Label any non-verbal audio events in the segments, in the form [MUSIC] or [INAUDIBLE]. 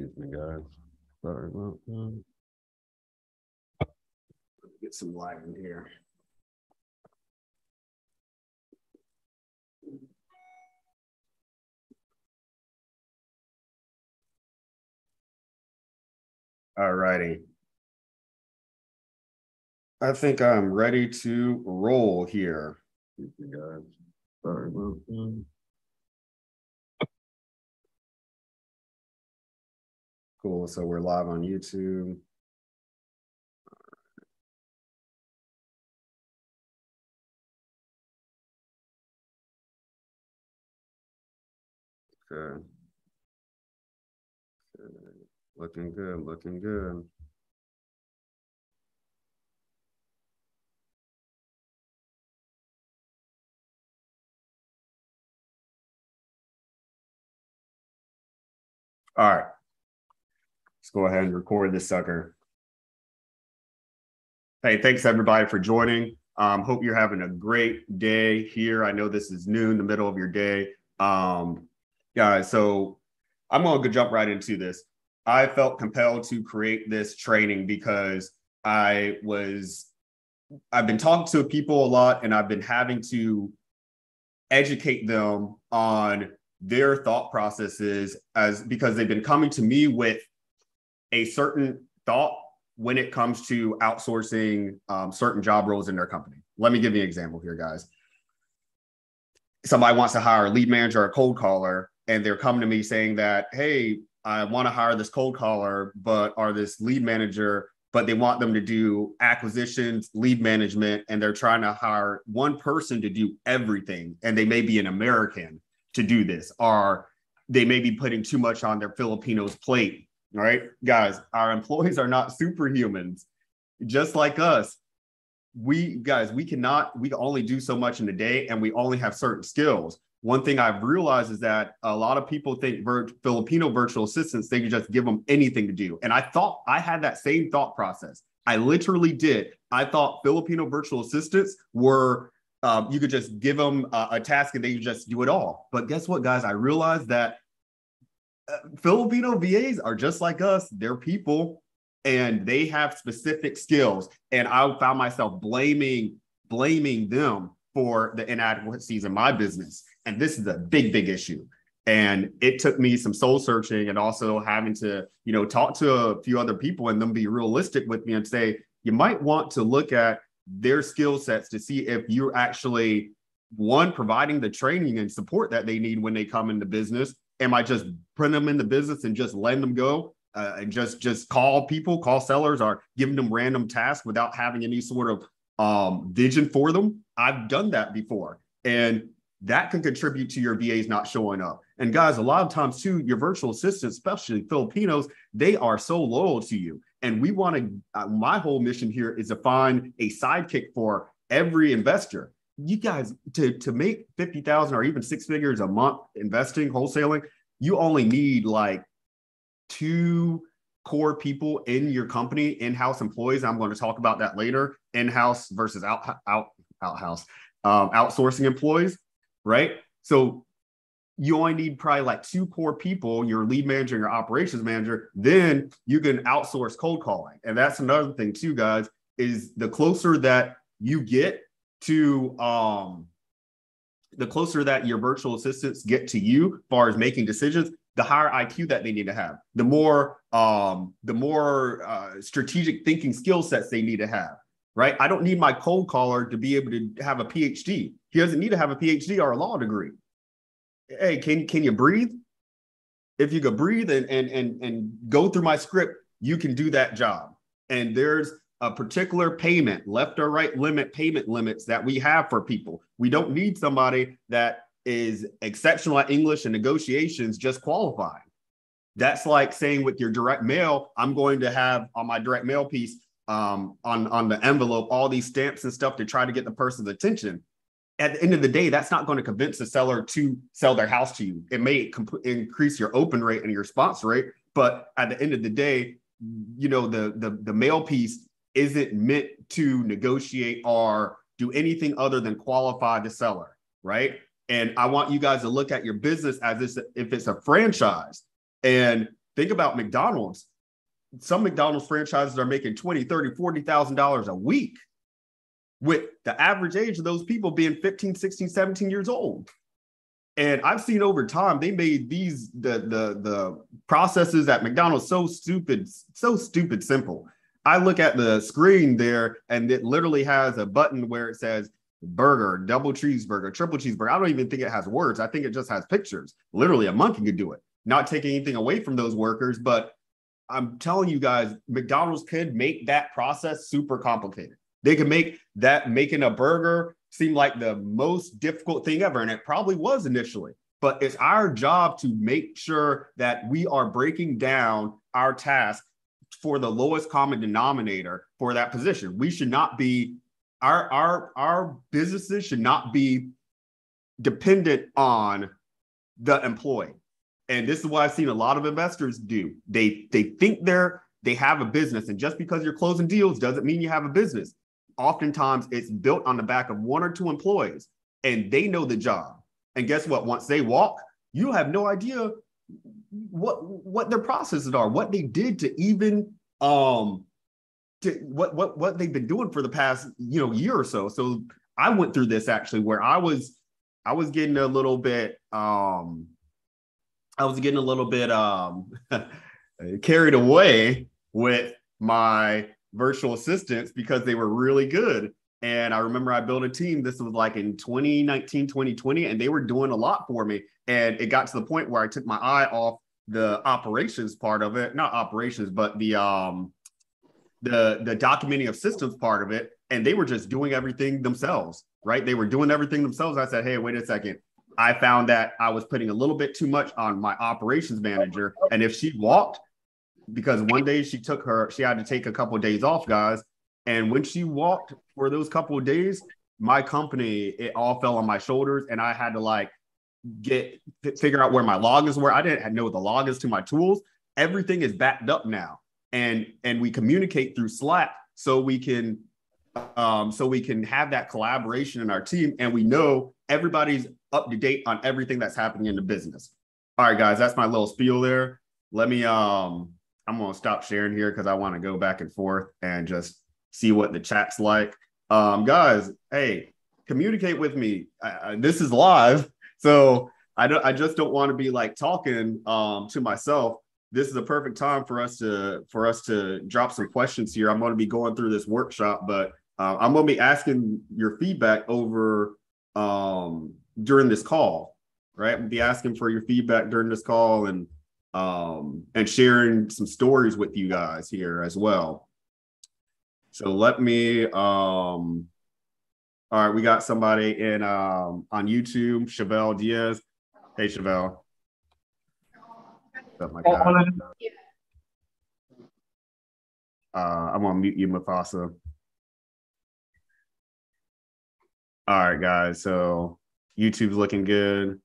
Excuse me, guys. Sorry about that. Get some light in here. All righty. I think I'm ready to roll here. Excuse me, guys. Sorry about that. Cool. So we're live on YouTube. Okay. Okay. Looking good, looking good. All right. Let's go ahead and record this sucker. Hey, thanks everybody for joining. Um, hope you're having a great day here. I know this is noon, the middle of your day. Um, guys, so I'm going to jump right into this. I felt compelled to create this training because I was, I've been talking to people a lot and I've been having to educate them on their thought processes as because they've been coming to me with a certain thought when it comes to outsourcing um, certain job roles in their company. Let me give you an example here, guys. Somebody wants to hire a lead manager or a cold caller, and they're coming to me saying that, hey, I want to hire this cold caller, but are this lead manager, but they want them to do acquisitions, lead management, and they're trying to hire one person to do everything. And they may be an American to do this, or they may be putting too much on their Filipinos plate. All right, guys, our employees are not superhumans, just like us. We guys, we cannot, we can only do so much in a day, and we only have certain skills. One thing I've realized is that a lot of people think vir- Filipino virtual assistants, they can just give them anything to do. And I thought I had that same thought process. I literally did. I thought Filipino virtual assistants were um, you could just give them a, a task and they could just do it all. But guess what, guys? I realized that Filipino VAs are just like us. They're people and they have specific skills. And I found myself blaming blaming them for the inadequacies in my business. And this is a big, big issue. And it took me some soul searching and also having to, you know, talk to a few other people and then be realistic with me and say, you might want to look at their skill sets to see if you're actually one providing the training and support that they need when they come into business am i just putting them in the business and just letting them go uh, and just just call people? Call sellers or giving them random tasks without having any sort of um, vision for them? I've done that before and that can contribute to your vas not showing up. And guys a lot of times too your virtual assistants especially filipinos they are so loyal to you. And we want to, uh, my whole mission here is to find a sidekick for every investor. You guys, to, to make 50,000 or even six figures a month investing, wholesaling, you only need like two core people in your company, in-house employees. I'm going to talk about that later. In-house versus out out outhouse, um, outsourcing employees, right? So you only need probably like two core people, your lead manager and your operations manager. Then you can outsource cold calling. And that's another thing too, guys, is the closer that you get to um the closer that your virtual assistants get to you as far as making decisions, the higher IQ that they need to have, the more um the more uh, strategic thinking skill sets they need to have. Right. I don't need my cold caller to be able to have a PhD. He doesn't need to have a PhD or a law degree hey, can can you breathe? If you could breathe and and and and go through my script, you can do that job. And there's a particular payment, left or right limit payment limits that we have for people. We don't need somebody that is exceptional at English and negotiations just qualifying. That's like saying with your direct mail, I'm going to have on my direct mail piece um, on on the envelope all these stamps and stuff to try to get the person's attention at the end of the day, that's not going to convince the seller to sell their house to you. It may comp- increase your open rate and your response rate, but at the end of the day, you know the the the mail piece isn't meant to negotiate or do anything other than qualify the seller, right? And I want you guys to look at your business as if it's a franchise. And think about McDonald's. Some McDonald's franchises are making 20, 30, 40,000 dollars a week with the average age of those people being 15, 16, 17 years old. And I've seen over time they made these the the the processes at McDonald's so stupid, so stupid simple. I look at the screen there and it literally has a button where it says burger, double cheeseburger, triple cheeseburger. I don't even think it has words. I think it just has pictures. Literally, a monkey could do it. Not taking anything away from those workers, but I'm telling you guys, McDonald's could make that process super complicated. They could make that making a burger seem like the most difficult thing ever. And it probably was initially, but it's our job to make sure that we are breaking down our task for the lowest common denominator for that position. We should not be our our our businesses should not be dependent on the employee. And this is what I've seen a lot of investors do. They they think they're they have a business, and just because you're closing deals doesn't mean you have a business. Oftentimes, it's built on the back of one or two employees, and they know the job. And guess what? Once they walk, you have no idea what what their processes are, what they did to even um to what what what they've been doing for the past you know year or so. So I went through this actually where I was I was getting a little bit um I was getting a little bit um [LAUGHS] carried away with my virtual assistants because they were really good. And I remember I built a team. This was like in 2019, 2020, and they were doing a lot for me. And it got to the point where I took my eye off the operations part of it, not operations, but the um the the documenting of systems part of it and they were just doing everything themselves right they were doing everything themselves i said hey wait a second i found that i was putting a little bit too much on my operations manager and if she walked because one day she took her she had to take a couple of days off guys and when she walked for those couple of days my company it all fell on my shoulders and i had to like get figure out where my logins were i didn't know the logins to my tools everything is backed up now and and we communicate through Slack so we can um, so we can have that collaboration in our team and we know everybody's up to date on everything that's happening in the business. All right, guys, that's my little spiel there. Let me um I'm gonna stop sharing here because I want to go back and forth and just see what the chat's like. Um, guys, hey, communicate with me. I, I, this is live, so I don't. I just don't want to be like talking um, to myself this is a perfect time for us to for us to drop some questions here. I'm going to be going through this workshop, but uh, I'm going to be asking your feedback over um, during this call. Right, we'll be asking for your feedback during this call and um, and sharing some stories with you guys here as well. So let me. Um, all right, we got somebody in um, on YouTube, Chevelle Diaz. Hey, Chevelle like that. Uh, I'm gonna mute you, Mufasa. All right, guys. So YouTube's looking good.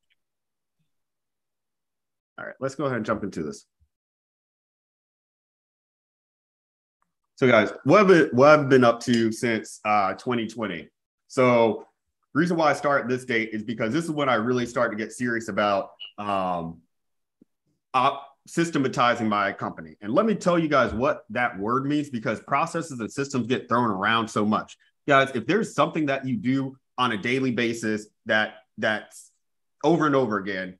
All right, let's go ahead and jump into this. So, guys, what have, what I've been up to since uh, 2020? So, reason why I start this date is because this is when I really start to get serious about um, op- systematizing my company. And let me tell you guys what that word means because processes and systems get thrown around so much. Guys, if there's something that you do on a daily basis that that's over and over again,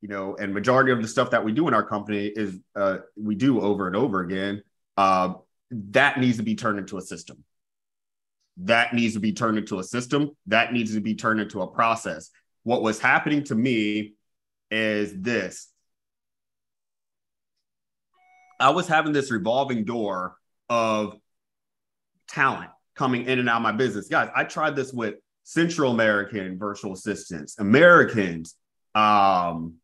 you know, and majority of the stuff that we do in our company is uh, we do over and over again. Uh, that needs to be turned into a system. That needs to be turned into a system. That needs to be turned into a process. What was happening to me is this I was having this revolving door of talent coming in and out of my business. Guys, I tried this with Central American virtual assistants, Americans, um,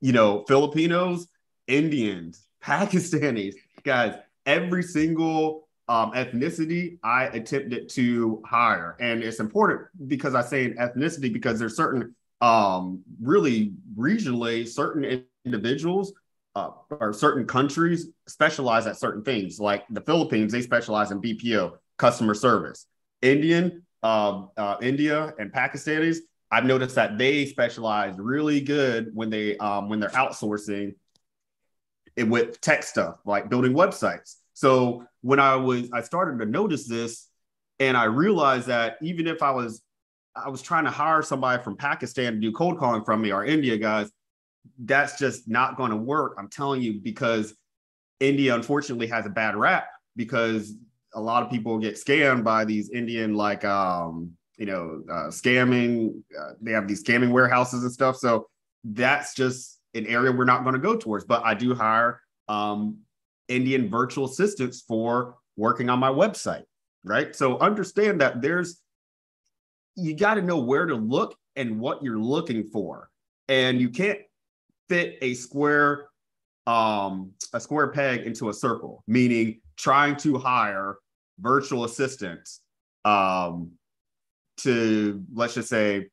you know, Filipinos, Indians, [LAUGHS] Pakistanis, guys, every single um, ethnicity I attempted to hire. And it's important because I say ethnicity because there's certain um, really regionally certain individuals uh, or certain countries specialize at certain things. Like the Philippines, they specialize in BPO, customer service. Indian, uh, uh, India, and Pakistanis, I've noticed that they specialize really good when they um, when they're outsourcing with tech stuff like building websites. So when I was, I started to notice this, and I realized that even if I was, I was trying to hire somebody from Pakistan to do cold calling from me or India guys, that's just not going to work. I'm telling you because India unfortunately has a bad rap because a lot of people get scammed by these Indian like um you know uh, scamming. Uh, they have these scamming warehouses and stuff. So that's just an area we're not going to go towards. But I do hire um, Indian virtual assistants for working on my website, right? So understand that there's you got to know where to look and what you're looking for, and you can't fit a square um, a square peg into a circle, meaning trying to hire virtual assistants um, to let's just say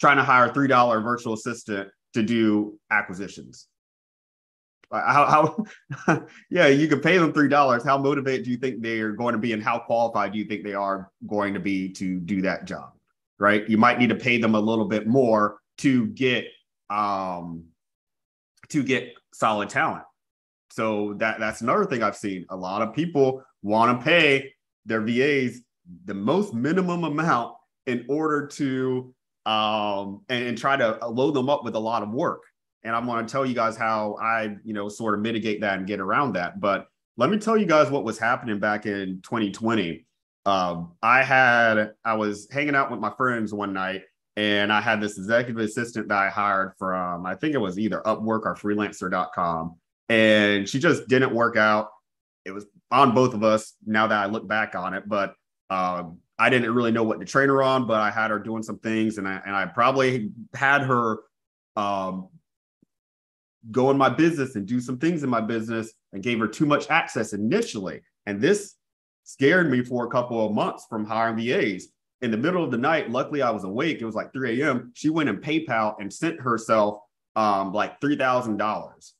trying to hire a three dollar virtual assistant to do acquisitions. How, how [LAUGHS] yeah, you can pay them three dollars. How motivated do you think they are going to be, and how qualified do you think they are going to be to do that job? Right, you might need to pay them a little bit more to get um to get solid talent. So that that's another thing I've seen. A lot of people want to pay their VAs the most minimum amount in order to um, and, and try to load them up with a lot of work. And I'm going to tell you guys how I, you know, sort of mitigate that and get around that. But let me tell you guys what was happening back in 2020. Um, I had, I was hanging out with my friends one night and I had this executive assistant that I hired from, I think it was either Upwork or freelancer.com. And she just didn't work out. It was on both of us now that I look back on it. But um, I didn't really know what to train her on, but I had her doing some things, and I and I probably had her um, go in my business and do some things in my business, and gave her too much access initially. And this scared me for a couple of months from hiring VAs. In the middle of the night, luckily I was awake. It was like 3 a.m. She went in PayPal and sent herself um, like three thousand dollars,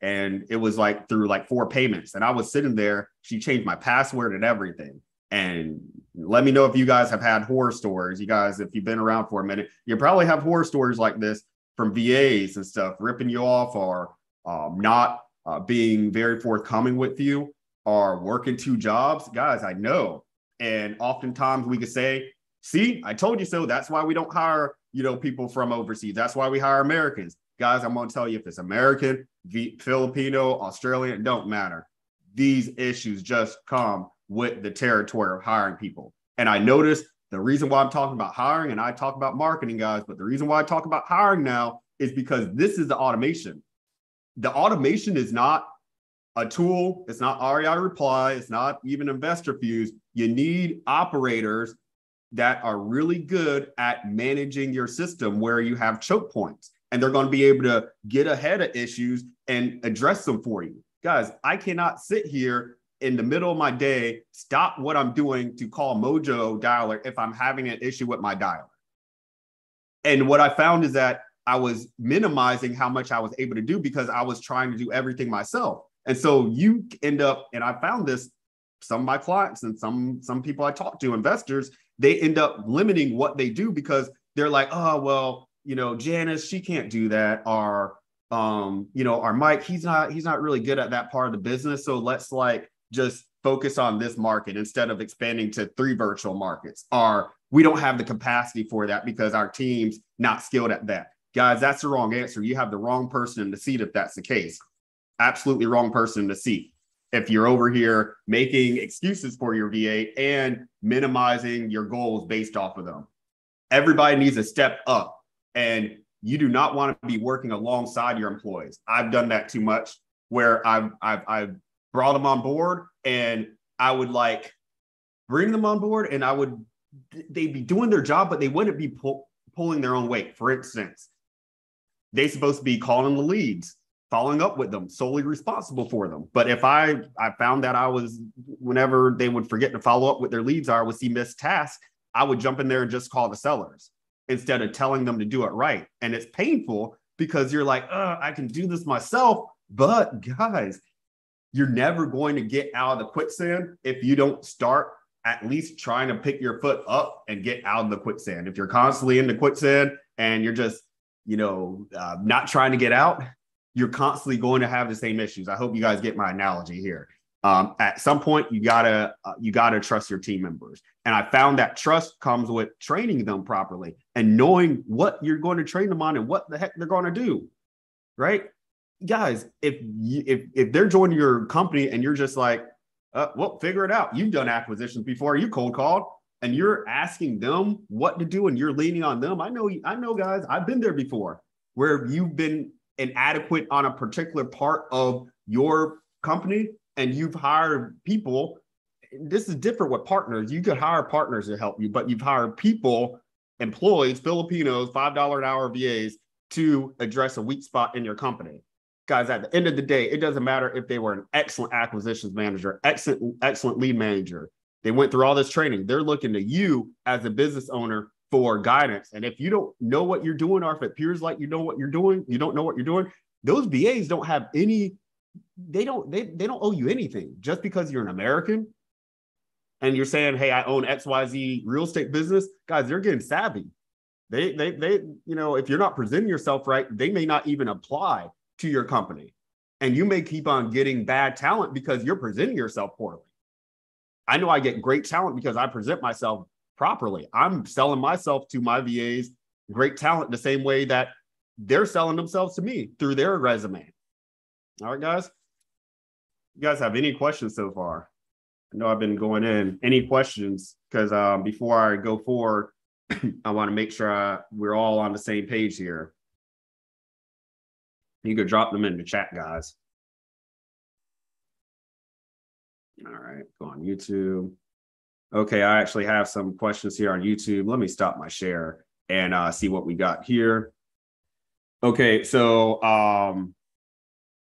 and it was like through like four payments. And I was sitting there. She changed my password and everything. And let me know if you guys have had horror stories. You guys, if you've been around for a minute, you probably have horror stories like this from VAs and stuff, ripping you off or um, not uh, being very forthcoming with you or working two jobs. Guys, I know. And oftentimes we could say, see, I told you so. That's why we don't hire, you know, people from overseas. That's why we hire Americans. Guys, I'm going to tell you if it's American, Filipino, Australian, don't matter. These issues just come with the territory of hiring people. And I noticed the reason why I'm talking about hiring and I talk about marketing, guys, but the reason why I talk about hiring now is because this is the automation. The automation is not a tool, it's not REI reply, it's not even InvestorFuse. You need operators that are really good at managing your system where you have choke points and they're going to be able to get ahead of issues and address them for you. Guys, I cannot sit here in the middle of my day, stop what I'm doing to call Mojo dialer if I'm having an issue with my dialer. And what I found is that I was minimizing how much I was able to do because I was trying to do everything myself. And so you end up, and I found this, some of my clients and some some people I talk to, investors, they end up limiting what they do because they're like, oh well, you know, Janice, she can't do that, or um, you know, our Mike, he's not he's not really good at that part of the business. So let's like just focus on this market instead of expanding to three virtual markets or we don't have the capacity for that because our team's not skilled at that. Guys that's the wrong answer. You have the wrong person in the seat if that's the case. Absolutely wrong person in the seat. If you're over here making excuses for your va and minimizing your goals based off of them. Everybody needs to step up and you do not want to be working alongside your employees. I've done that too much where i've i've, I've brought them on board and I would like bring them on board and I would they'd be doing their job, but they wouldn't be pull, pulling their own weight. For instance, they supposed to be calling the leads, following up with them, solely responsible for them. But if I I found that I was whenever they would forget to follow up with their leads or would see missed tasks, I would jump in there and just call the sellers instead of telling them to do it right. And it's painful because you're like, I can do this myself. But guys, you're never going to get out of the quicksand if you don't start at least trying to pick your foot up and get out of the quicksand. If you're constantly in the quicksand and you're just, you know, uh, not trying to get out, you're constantly going to have the same issues. I hope you guys get my analogy here. Um, at some point, you gotta uh, you gotta trust your team members, and I found that trust comes with training them properly and knowing what you're going to train them on and what the heck they're going to do. Right, guys. If you, if if they're joining your company and you're just like, uh, well, figure it out. You've done acquisitions before. You cold called and you're asking them what to do and you're leaning on them. I know, I know, guys, I've been there before where you've been inadequate on a particular part of your company and you've hired people. This is different with partners. You could hire partners to help you, but you've hired people, employees, Filipinos, $5 an hour VAs to address a weak spot in your company. Guys, at the end of the day, it doesn't matter if they were an excellent acquisitions manager, excellent, excellent lead manager, they went through all this training. They're looking to you as a business owner for guidance. And if you don't know what you're doing, or if it appears like you know what you're doing, you don't know what you're doing, those VAs don't have any, they don't, they, they don't owe you anything just because you're an American and you're saying, hey, I own XYZ real estate business. Guys, they're getting savvy. They, they, they, you know, if you're not presenting yourself right, they may not even apply to your company. And you may keep on getting bad talent because you're presenting yourself poorly. I know I get great talent because I present myself properly. I'm selling myself to my VAs, great talent, the same way that they're selling themselves to me through their resume. All right, guys. You guys have any questions so far? I know I've been going in. Any questions? Because um, before I go forward, [CLEARS THROAT] I want to make sure I, we're all on the same page here. You could drop them in the chat, guys. All right, go on YouTube. Okay, I actually have some questions here on YouTube. Let me stop my share and uh, see what we got here. Okay, so um,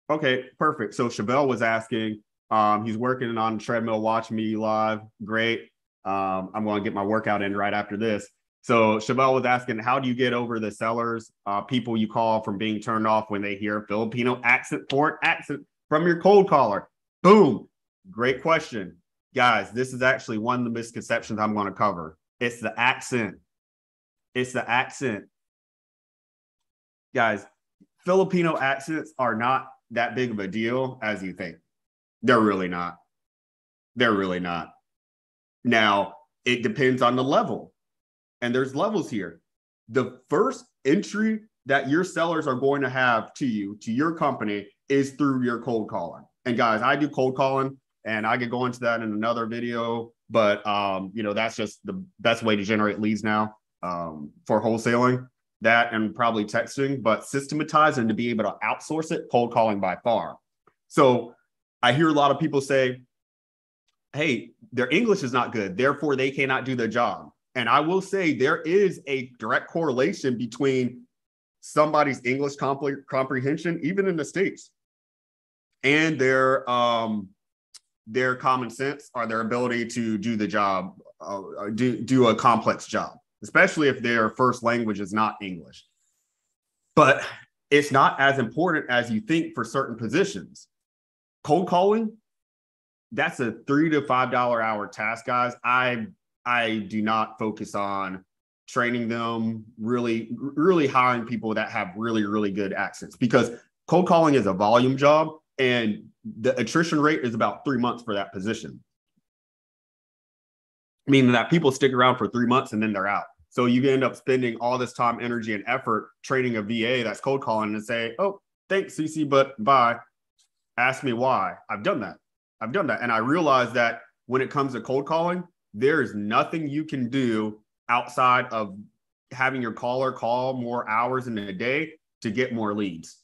okay, perfect. So Chevelle was asking, um, he's working on treadmill, watching me live. Great. Um, I'm going to get my workout in right after this. So Chevelle was asking, how do you get over the sellers, uh, people you call from being turned off when they hear Filipino accent, foreign accent from your cold caller? Boom. Great question. Guys, this is actually one of the misconceptions I'm going to cover. It's the accent. It's the accent. Guys, Filipino accents are not that big of a deal as you think. They're really not. They're really not. Now, it depends on the level. And there's levels here. The first entry that your sellers are going to have to you, to your company, is through your cold calling. And guys, I do cold calling and I could go into that in another video. But um, you know, that's just the best way to generate leads now um, for wholesaling. That and probably texting, but systematize and to be able to outsource it, cold calling by far. So I hear a lot of people say, "Hey, their English is not good, therefore they cannot do their job." And I will say there is a direct correlation between somebody's English comp- comprehension, even in the states, and their um, their common sense or their ability to do the job, uh, do, do a complex job, especially if their first language is not English. But it's not as important as you think for certain positions. Cold calling, that's a three to five dollar hour task, guys. I I do not focus on training them, really, really hiring people that have really, really good accents because cold calling is a volume job and the attrition rate is about three months for that position. Meaning that people stick around for three months and then they're out. So you end up spending all this time, energy, and effort training a VA that's cold calling and say, "Oh, thanks, CC, but bye." Ask me why. I've done that. I've done that, and I realized that when it comes to cold calling, there is nothing you can do outside of having your caller call more hours in a day to get more leads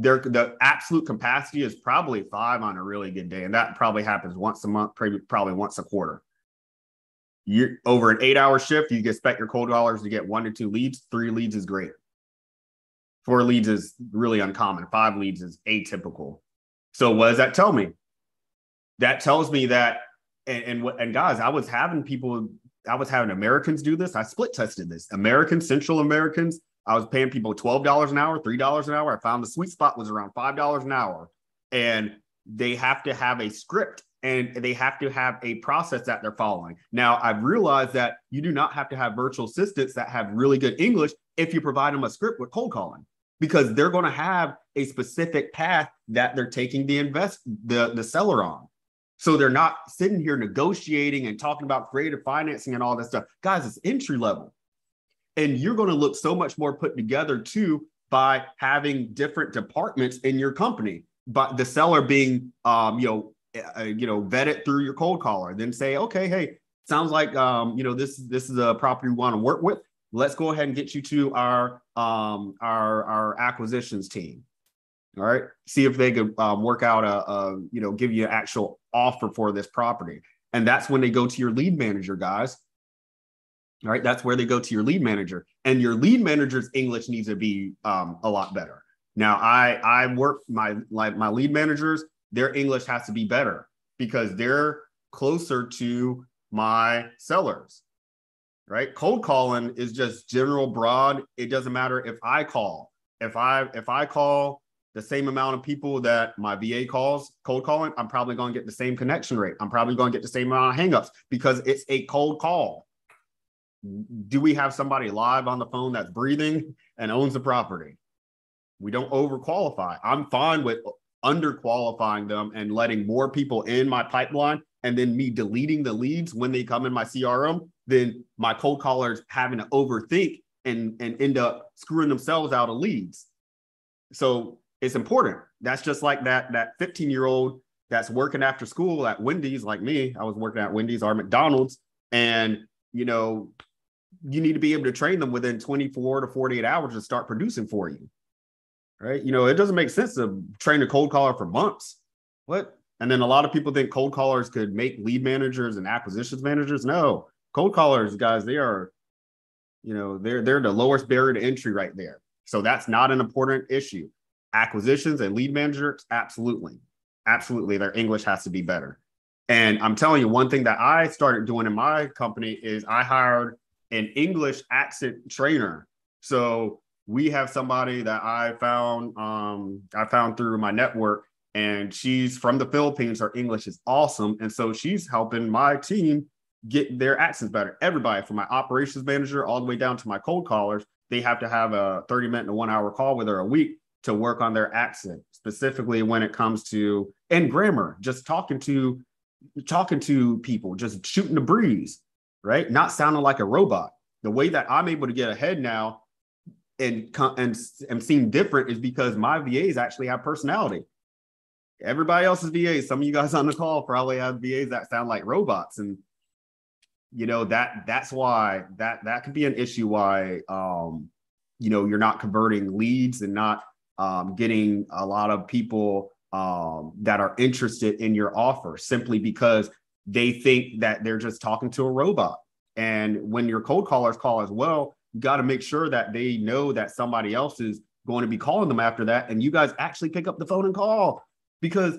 their the absolute capacity is probably five on a really good day, and that probably happens once a month, probably once a quarter. You're over an eight-hour shift, you expect your cold callers to get one to two leads. Three leads is great. Four leads is really uncommon. Five leads is atypical. So what does that tell me? That tells me that, and and, and guys, I was having people, I was having Americans do this. I split tested this. Americans, Central Americans, I was paying people $12 an hour, $3 an hour. I found the sweet spot was around $5 an hour. And they have to have a script and they have to have a process that they're following. Now, I've realized that you do not have to have virtual assistants that have really good English if you provide them a script with cold calling. because they're going to have a specific path that they're taking the invest the, the seller on. So they're not sitting here negotiating and talking about creative financing and all that stuff. Guys, it's entry level. And you're going to look so much more put together too by having different departments in your company. But the seller being, um, you know, uh, you know, vetted through your cold caller, then say, okay, hey, sounds like, um, you know, this this is a property we want to work with. Let's go ahead and get you to our um, our our acquisitions team. All right, see if they could um, work out a, a, you know, give you an actual offer for this property, and that's when they go to your lead manager, guys. All right, that's where they go to your lead manager, and your lead manager's English needs to be um, a lot better. Now, I I work my like my lead managers, their English has to be better because they're closer to my sellers. Right, cold calling is just general broad. It doesn't matter if I call. If I if I call the same amount of people that my VA calls cold calling, I'm probably going to get the same connection rate. I'm probably going to get the same amount of hangups because it's a cold call. Do we have somebody live on the phone that's breathing and owns the property? We don't overqualify. I'm fine with underqualifying them and letting more people in my pipeline and then me deleting the leads when they come in my CRM, then my cold callers having to overthink and, and end up screwing themselves out of leads. So it's important. That's just like that that 15 year old that's working after school at Wendy's, like me. I was working at Wendy's or McDonald's, and you know, you need to be able to train them within 24 to 48 hours to start producing for you. Right? You know, it doesn't make sense to train a cold caller for months. What? And then a lot of people think cold callers could make lead managers and acquisitions managers. No, cold callers, guys, they are, you know, they're they're the lowest barrier to entry right there. So that's not an important issue acquisitions and lead managers, absolutely. Absolutely. Their English has to be better. And I'm telling you, one thing that I started doing in my company is I hired an English accent trainer. So we have somebody that I found um, I found through my network, and she's from the Philippines. Her English is awesome, and so she's helping my team get their accents better. Everybody, from my operations manager all the way down to my cold callers, they have to have a 30 minute and one hour call with her a week to work on their accent, specifically when it comes to and grammar, just talking to talking to people, just shooting the breeze, right? Not sounding like a robot. The way that I'm able to get ahead now and and and seem different is because my VAs actually have personality. Everybody else's VAs, some of you guys on the call probably have VAs that sound like robots, and you know that that's why that that could be an issue. Why um, you know you're not converting leads and not um, getting a lot of people um, that are interested in your offer simply because they think that they're just talking to a robot. And when your cold callers call as well, you got to make sure that they know that somebody else is going to be calling them after that. And you guys actually pick up the phone and call because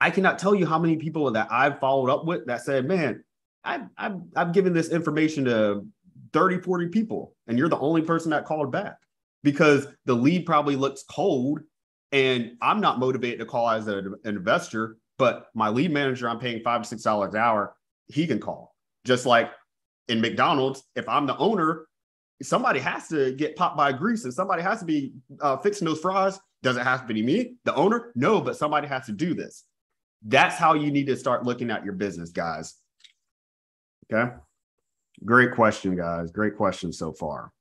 I cannot tell you how many people that I've followed up with that said, man, I've, I've, I've given this information to 30, 40 people, and you're the only person that called back because the lead probably looks cold and I'm not motivated to call as an investor, but my lead manager, I'm paying five to six dollars an hour, he can call. Just like in McDonald's, if I'm the owner, somebody has to get popped by grease and somebody has to be uh, fixing those fries. Does it have to be me, the owner? No, but somebody has to do this. That's how you need to start looking at your business, guys. Okay. Great question, guys. Great question so far.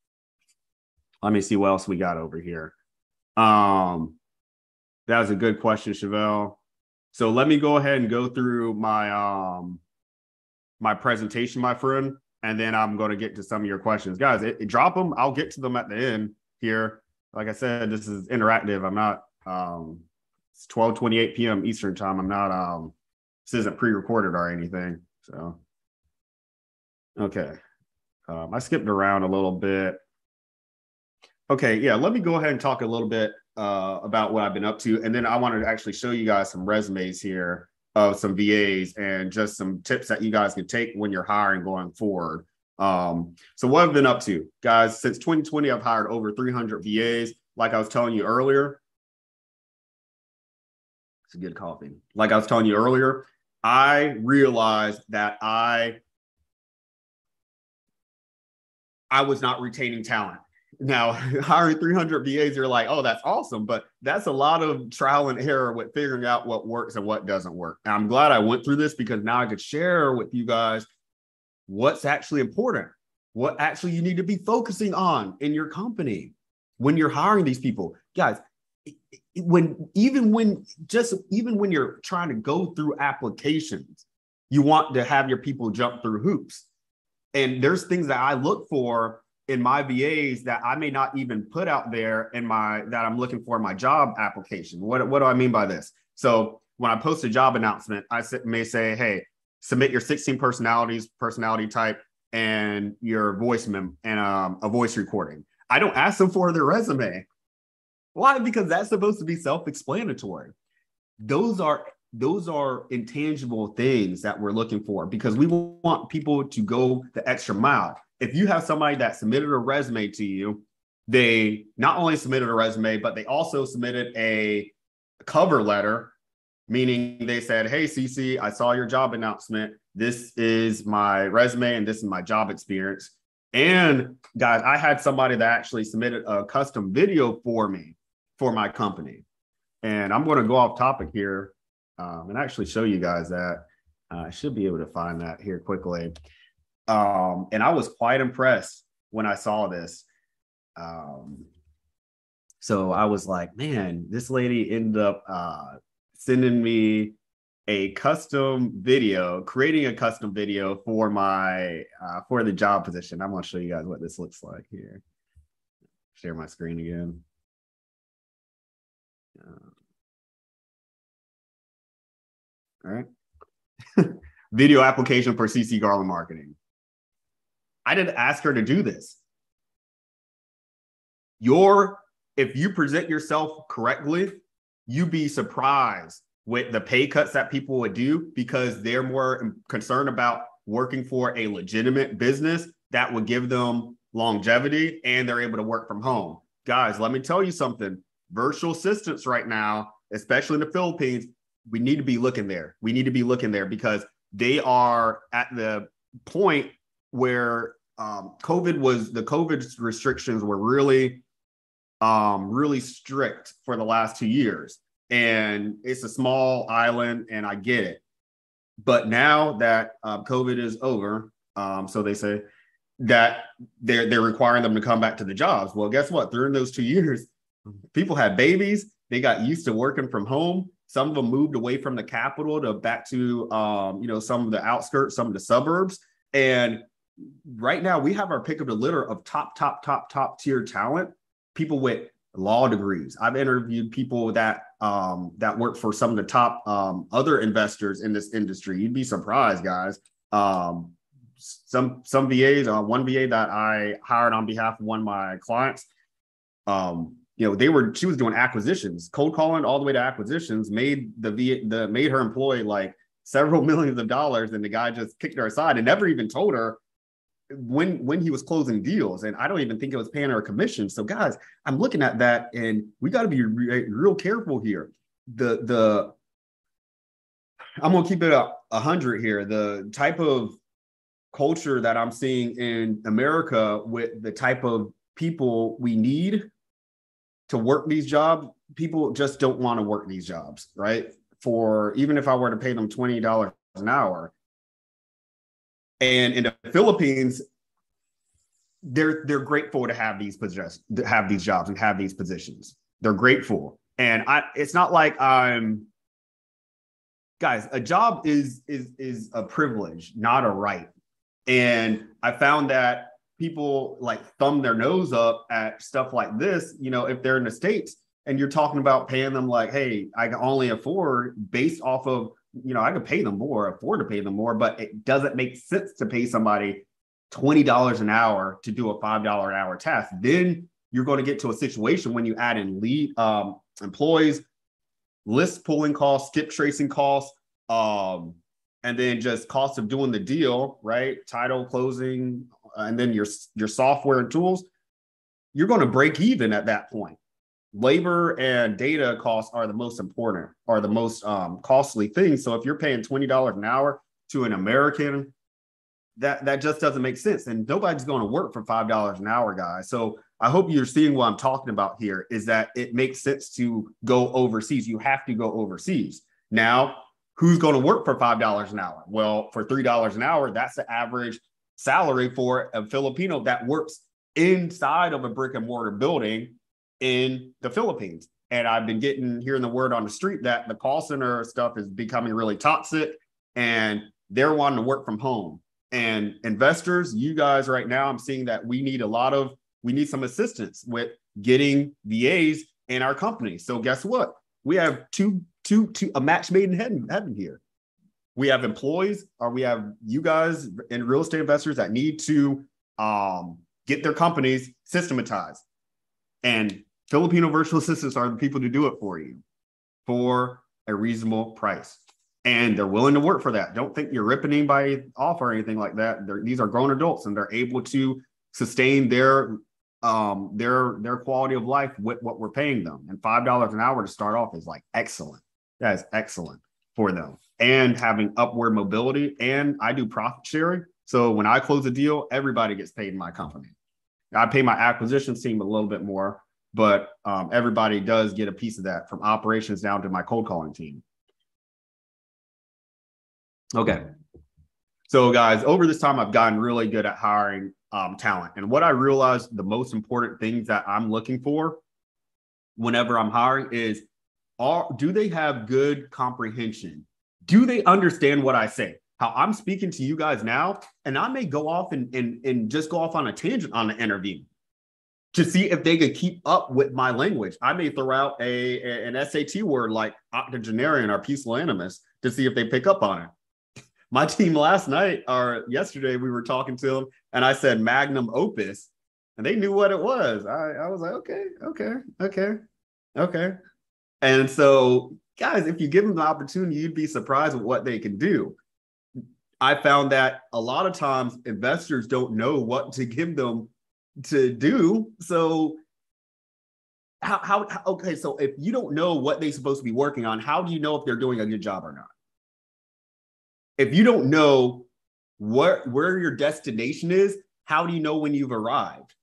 Let me see what else we got over here. Um, that was a good question, Chevelle. So let me go ahead and go through my um my presentation, my friend, and then I'm going to get to some of your questions, guys. It, it, drop them. I'll get to them at the end here. Like I said, this is interactive. I'm not. Um, it's 12:28 p.m. Eastern time. I'm not. Um, this isn't pre-recorded or anything. So, okay. Um, I skipped around a little bit. Okay, yeah, let me go ahead and talk a little bit uh, about what I've been up to. And then I wanted to actually show you guys some resumes here of some VAs and just some tips that you guys can take when you're hiring going forward. Um, so what I've been up to, guys, since 2020, I've hired over 300 VAs. Like I was telling you earlier, it's a good coffee. Like I was telling you earlier, I realized that I I was not retaining talent now [LAUGHS] hiring 300 VAs, you're like, oh, that's awesome. But that's a lot of trial and error with figuring out what works and what doesn't work. And I'm glad I went through this because now I could share with you guys what's actually important, what actually you need to be focusing on in your company when you're hiring these people. Guys, when even when just even when you're trying to go through applications, you want to have your people jump through hoops. And there's things that I look for in my VAs that I may not even put out there in my that I'm looking for my job application. What, what do I mean by this? So when I post a job announcement, I may say, hey, submit your 16 personalities, personality type, and your voice mem and um, a voice recording. I don't ask them for their resume. Why? Because that's supposed to be self-explanatory. Those are those are intangible things that we're looking for because we want people to go the extra mile. If you have somebody that submitted a resume to you, they not only submitted a resume, but they also submitted a cover letter, meaning they said, Hey, CC, I saw your job announcement. This is my resume and this is my job experience. And guys, I had somebody that actually submitted a custom video for me for my company. And I'm going to go off topic here um, and actually show you guys that. Uh, I should be able to find that here quickly. Um, and I was quite impressed when I saw this. Um, so I was like, man, this lady ended up uh, sending me a custom video, creating a custom video for my uh, for the job position. I'm to show you guys what this looks like here. Share my screen again. Uh, all right. [LAUGHS] Video application for CC Garland marketing. I didn't ask her to do this. Your, if you present yourself correctly, you'd be surprised with the pay cuts that people would do because they're more concerned about working for a legitimate business that would give them longevity and they're able to work from home. Guys, let me tell you something virtual assistants right now, especially in the Philippines, we need to be looking there. We need to be looking there because they are at the point where um, COVID was the COVID restrictions were really, um, really strict for the last two years. And it's a small island, and I get it. But now that uh, COVID is over, um, so they say that they're they're requiring them to come back to the jobs. Well, guess what? During those two years, people had babies. They got used to working from home some of them moved away from the capital to back to um, you know some of the outskirts, some of the suburbs. And right now we have our pick of the litter of top, top, top, top tier talent, people with law degrees. I've interviewed people that um, that work for some of the top um, other investors in this industry. You'd be surprised, guys. Um, some some VAs, uh, one VA that I hired on behalf of one of my clients, um, you know, they were she was doing acquisitions, cold calling all the way to acquisitions, made the v the made her employee like several [LAUGHS] millions of dollars, and the guy just kicked her aside and never even told her when when he was closing deals. And I don't even think it was paying a commission. So guys, I'm looking at that, and we got to be re- real careful here. The the I'm gonna keep it a hundred here. The type of culture that I'm seeing in America with the type of people we need to work these jobs, people just don't want to work these jobs, right? For even if I were to pay them $20 an hour. And in the Philippines, they're they're grateful to have these positions, to have these jobs and have these positions. They're grateful. And I it's not like I'm guys, a job is is is a privilege, not a right. And I found that people like thumb their nose up at stuff like this, you know, if they're in the States and you're talking about paying them like, hey, I can only afford based off of, you know, I could pay them more, afford to pay them more, but it doesn't make sense to pay somebody $20 an hour to do a $5 an hour task. Then you're going to get to a situation when you add in lead um, employees, list pulling costs, skip tracing costs, um, and then just cost of doing the deal, right? Title, closing, and then your your software and tools, you're going to break even at that point. Labor and data costs are the most important, are the most um, costly things. So if you're paying twenty dollars an hour to an American that that just doesn't make sense. And nobody's going to work for five dollars an hour, guys. So I hope you're seeing what I'm talking about here is that it makes sense to go overseas. You have to go overseas. Now, who's going to work for five dollars an hour? Well, for three dollars an hour, that's the average salary for a Filipino that works inside of a brick and mortar building in the Philippines. And I've been getting hearing the word on the street that the call center stuff is becoming really toxic and they're wanting to work from home. And investors, you guys right now, I'm seeing that we need a lot of, we need some assistance with getting VAs in our company. So guess what? We have two, two, two, a match made in heaven, heaven here. We have employees, or we have you guys and real estate investors that need to um, get their companies systematized. And Filipino virtual assistants are the people to do it for you for a reasonable price. And they're willing to work for that. Don't think you're ripping anybody off or anything like that. They're, these are grown adults and they're able to sustain their um their their quality of life with what we're paying them. And five dollars an hour to start off is like excellent. That is excellent for them. And having upward mobility. And I do profit sharing. So when I close a deal, everybody gets paid in my company. I pay my acquisitions team a little bit more, but um, everybody does get a piece of that from operations down to my cold calling team. Okay. So, guys, over this time, I've gotten really good at hiring um, talent. And what I realized the most important things that I'm looking for whenever I'm hiring is are, do they have good comprehension? Do they understand what I say? How I'm speaking to you guys now, and I may go off and, and, and just go off on a tangent on the interview to see if they could keep up with my language. I may throw out a, a an SAT word like octogenarian or pusillanimous to see if they pick up on it. [LAUGHS] My team last night or yesterday, we were talking to them, and I said magnum opus, and they knew what it was. I, I was like, okay, okay, okay, okay. And so, guys, if you give them the opportunity, you'd be surprised with what they can do. I found that a lot of times investors don't know what to give them to do. So how, how, okay, so if you don't know what they're supposed to be working on, how do you know if they're doing a good job or not? If you don't know what where your destination is, how do you know when you've arrived?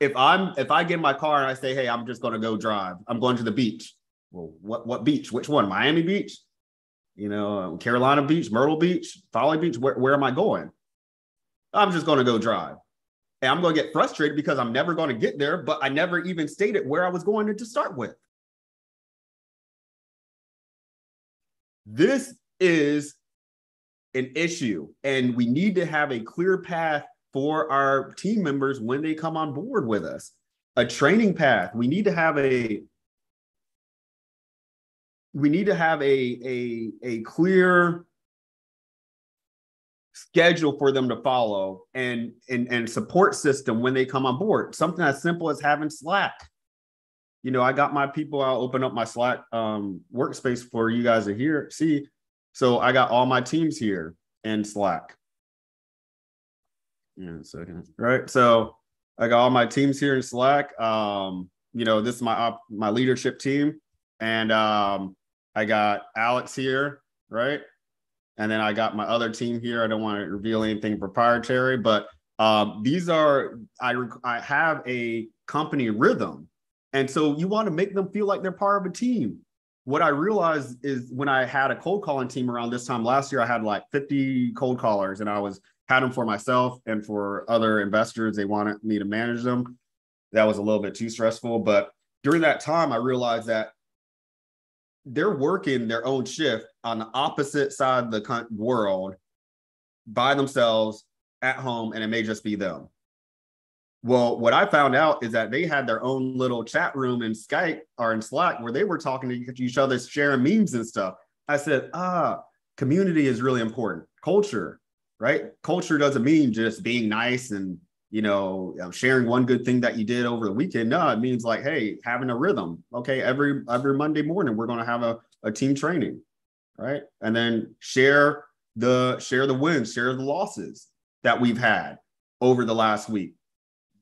If I'm if I get in my car and I say, "Hey, I'm just going to go drive. I'm going to the beach." Well, what what beach? Which one? Miami Beach? You know, Carolina Beach, Myrtle Beach, Folly Beach. Where where am I going? I'm just going to go drive. And I'm going to get frustrated because I'm never going to get there, but I never even stated where I was going to start with. This is an issue, and we need to have a clear path for our team members when they come on board with us. A training path. We need to have a we need to have a a a clear schedule for them to follow and, and and support system when they come on board. Something as simple as having Slack. You know, I got my people. I'll open up my Slack um, workspace for you guys to hear see. So I got all my teams here in Slack. Yeah, second. Right. So I got all my teams here in Slack. Um, you know, this is my op- my leadership team, and um, I got Alex here, right? And then I got my other team here. I don't want to reveal anything proprietary, but um, these are I I have a company rhythm, and so you want to make them feel like they're part of a team. What I realized is when I had a cold calling team around this time last year, I had like 50 cold callers, and I was had them for myself and for other investors. They wanted me to manage them. That was a little bit too stressful, but during that time, I realized that they're working their own shift on the opposite side of the world by themselves at home, and it may just be them. Well, what I found out is that they had their own little chat room in Skype or in Slack where they were talking to each other, sharing memes and stuff. I said, ah, community is really important. Culture, right? Culture doesn't mean just being nice and you know, um, sharing one good thing that you did over the weekend. No, it means like, hey, having a rhythm. Okay, every every Monday morning we're going to have a, a team training, right? And then share the share the wins, share the losses that we've had over the last week.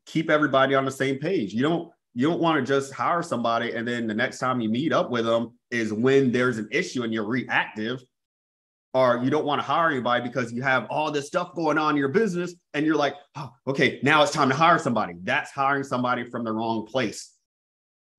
Keep everybody on the same page. You don't you don't want to just hire somebody and then the next time you meet up with them is when there's an issue and you're reactive. or you don't want to hire anybody because you have all this stuff going on in your business and you're like, oh, okay, now it's time to hire somebody. That's hiring somebody from the wrong place.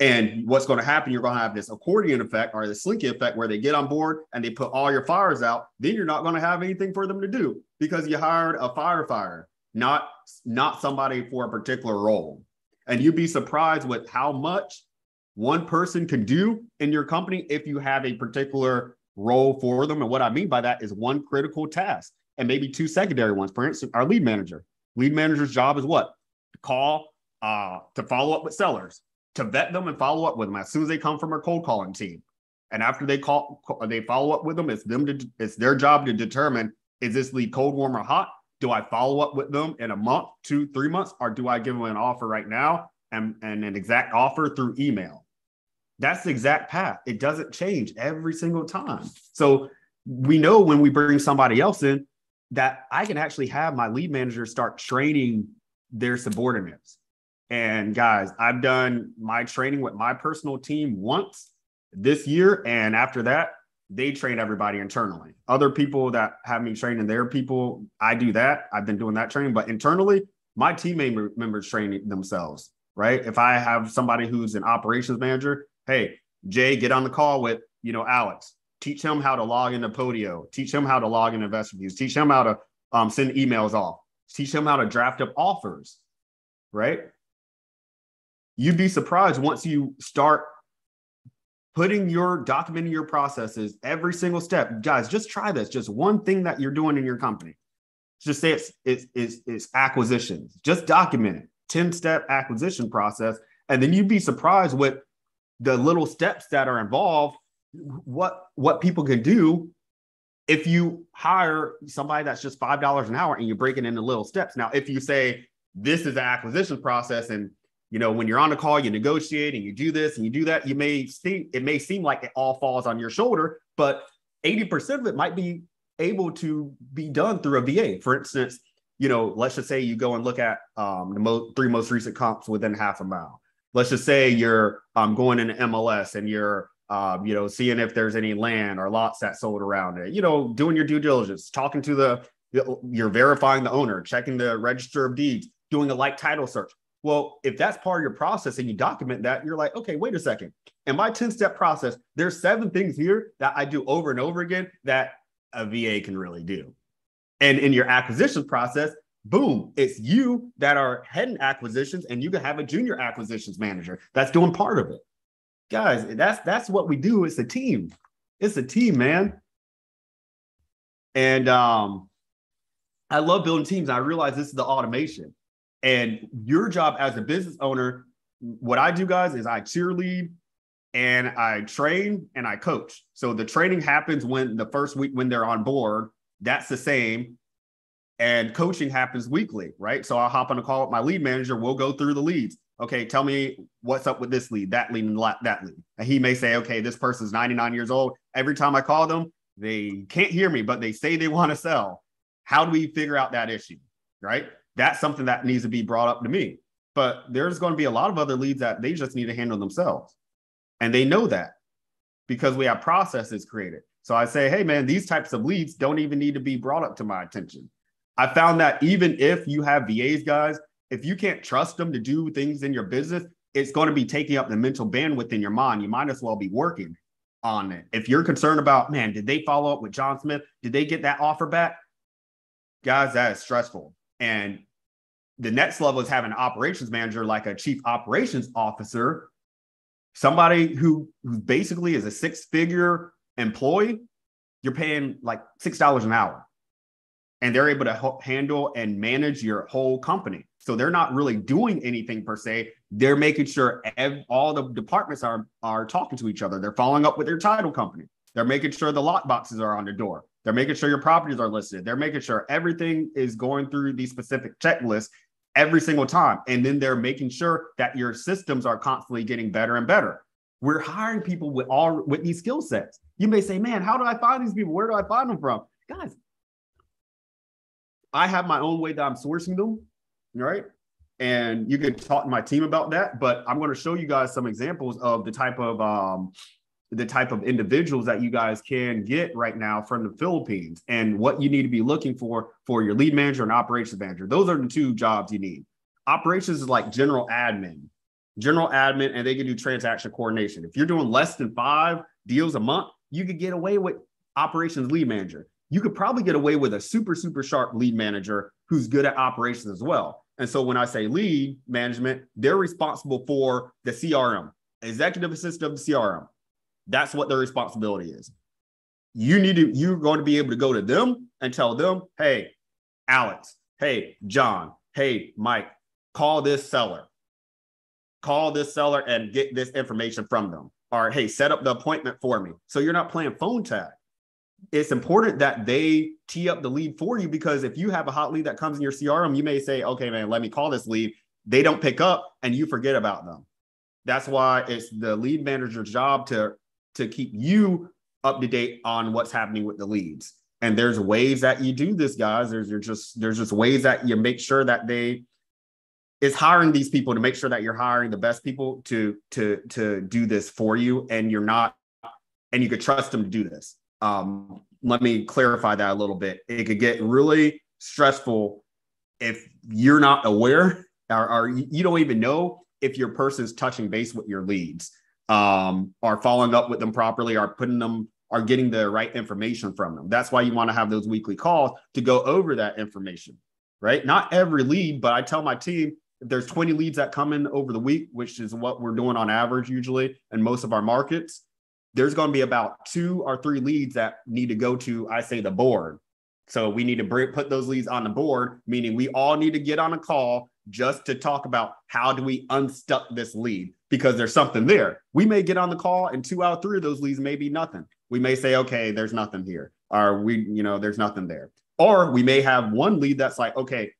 And what's going to happen, you're going to have this accordion effect or the slinky effect where they get on board and they put all your fires out. Then you're not going to have anything for them to do because you hired a firefighter, not, not somebody for a particular role. And you'd be surprised with how much one person can do in your company if you have a particular role for them. And what I mean by that is one critical task and maybe two secondary ones. For instance, our lead manager. Lead manager's job is what? To call, uh, to follow up with sellers, to vet them and follow up with them as soon as they come from our cold calling team. And after they call, they follow up with them. It's them to, it's their job to determine is this lead cold, warm, or hot. Do I follow up with them in a month, two, three months, or do I give them an offer right now and, and an exact offer through email? That's the exact path. It doesn't change every single time. So we know when we bring somebody else in that I can actually have my lead manager start training their subordinates. And guys, I've done my training with my personal team once this year. And after that, they train everybody internally. Other people that have me training their people, I do that. I've been doing that training, but internally, my team members train themselves, right? If I have somebody who's an operations manager, hey, Jay, get on the call with, you know, Alex. Teach him how to log into Podio. Teach him how to log in into InvestorFuse. Teach him how to um, send emails off. Teach him how to draft up offers, right? You'd be surprised once you start putting your documenting your processes every single step. Guys, just try this. Just one thing that you're doing in your company. Just say it's it's it's, it's acquisitions. Just document it. 10 step acquisition process. And then you'd be surprised with the little steps that are involved, what what people can do if you hire somebody that's just five dollars an hour and you break it into little steps. Now, if you say this is the acquisition process and you know when you're on the call you negotiate and you do this and you do that you may see it may seem like it all falls on your shoulder but 80% of it might be able to be done through a va for instance you know let's just say you go and look at um, the mo- three most recent comps within half a mile let's just say you're um, going into MLS and you're um, you know seeing if there's any land or lots that sold around it. You know, doing your due diligence, talking to the you're verifying the owner, checking the register of deeds, doing a like title search. Well, if that's part of your process and you document that, you're like, okay, wait a second. In my 10 step process, there's seven things here that I do over and over again that a VA can really do. And in your acquisition process, boom, it's you that are heading acquisitions, and you can have a junior acquisitions manager that's doing part of it. Guys, that's that's what we do. It's a team. It's a team, man. And um, I love building teams. I realize this is the automation. And your job as a business owner, what I do, guys, is I cheerlead and I train and I coach. So the training happens when the first week when they're on board. That's the same and coaching happens weekly, right? So I'll hop on a call with my lead manager. We'll go through the leads. Okay, tell me what's up with this lead, that lead, and that lead. And he may say, okay, this person's 99 years old. Every time I call them, they can't hear me, but they say they want to sell. How do we figure out that issue, right? That's something that needs to be brought up to me. But there's going to be a lot of other leads that they just need to handle themselves. And they know that because we have processes created. So I say, hey, man, these types of leads don't even need to be brought up to my attention. I found that even if you have VAs, guys, if you can't trust them to do things in your business, it's going to be taking up the mental bandwidth in your mind. You might as well be working on it. If you're concerned about, man, did they follow up with John Smith? Did they get that offer back? Guys, that is stressful. And the next level is having an operations manager like a chief operations officer, somebody who, who basically is a six figure employee. You're paying like $6 an hour and they're able to handle and manage your whole company. So they're not really doing anything per se. They're making sure ev- all the departments are are talking to each other. They're following up with their title company. They're making sure the lot boxes are on the door. They're making sure your properties are listed. They're making sure everything is going through these specific checklists every single time. And then they're making sure that your systems are constantly getting better and better. We're hiring people with all with these skill sets. You may say, man, how do I find these people? Where do I find them from? Guys, I have my own way that I'm sourcing them, right? And you can talk to my team about that. But I'm going to show you guys some examples of the type of um, the type of individuals that you guys can get right now from the Philippines and what you need to be looking for for your lead manager and operations manager. Those are the two jobs you need. Operations is like general admin, general admin, and they can do transaction coordination. If you're doing less than five deals a month, you could get away with operations lead manager. You could probably get away with a super, super sharp lead manager who's good at operations as well. And so when I say lead management, they're responsible for the CRM, executive assistant of the CRM that's what their responsibility is. You need to, you're going to be able to go to them and tell them, hey, Alex, hey, John, hey, Mike, call this seller. Call this seller and get this information from them. Or hey, set up the appointment for me. So you're not playing phone tag. It's important that they tee up the lead for you because if you have a hot lead that comes in your CRM, you may say, okay, man, let me call this lead. They don't pick up and you forget about them. That's why it's the lead manager's job to to keep you up to date on what's happening with the leads. And there's ways that you do this, guys. There's just there's just ways that you make sure that they is hiring these people to make sure that you're hiring the best people to to to do this for you, and you're not, and you could trust them to do this. Um, let me clarify that a little bit. It could get really stressful if you're not aware or, or you don't even know if your person's touching base with your leads um, are following up with them properly, are putting them, are getting the right information from them. That's why you want to have those weekly calls to go over that information, right? Not every lead, but I tell my team if there's 20 leads that come in over the week, which is what we're doing on average usually in most of our markets, there's going to be about two or three leads that need to go to, I say, the board. So we need to bring, put those leads on the board, meaning we all need to get on a call just to talk about how do we unstuck this lead because there's something there. We may get on the call and two out of three of those leads may be nothing. We may say, okay, there's nothing here, or we, you know, there's nothing there. Or we may have one lead that's like, okay,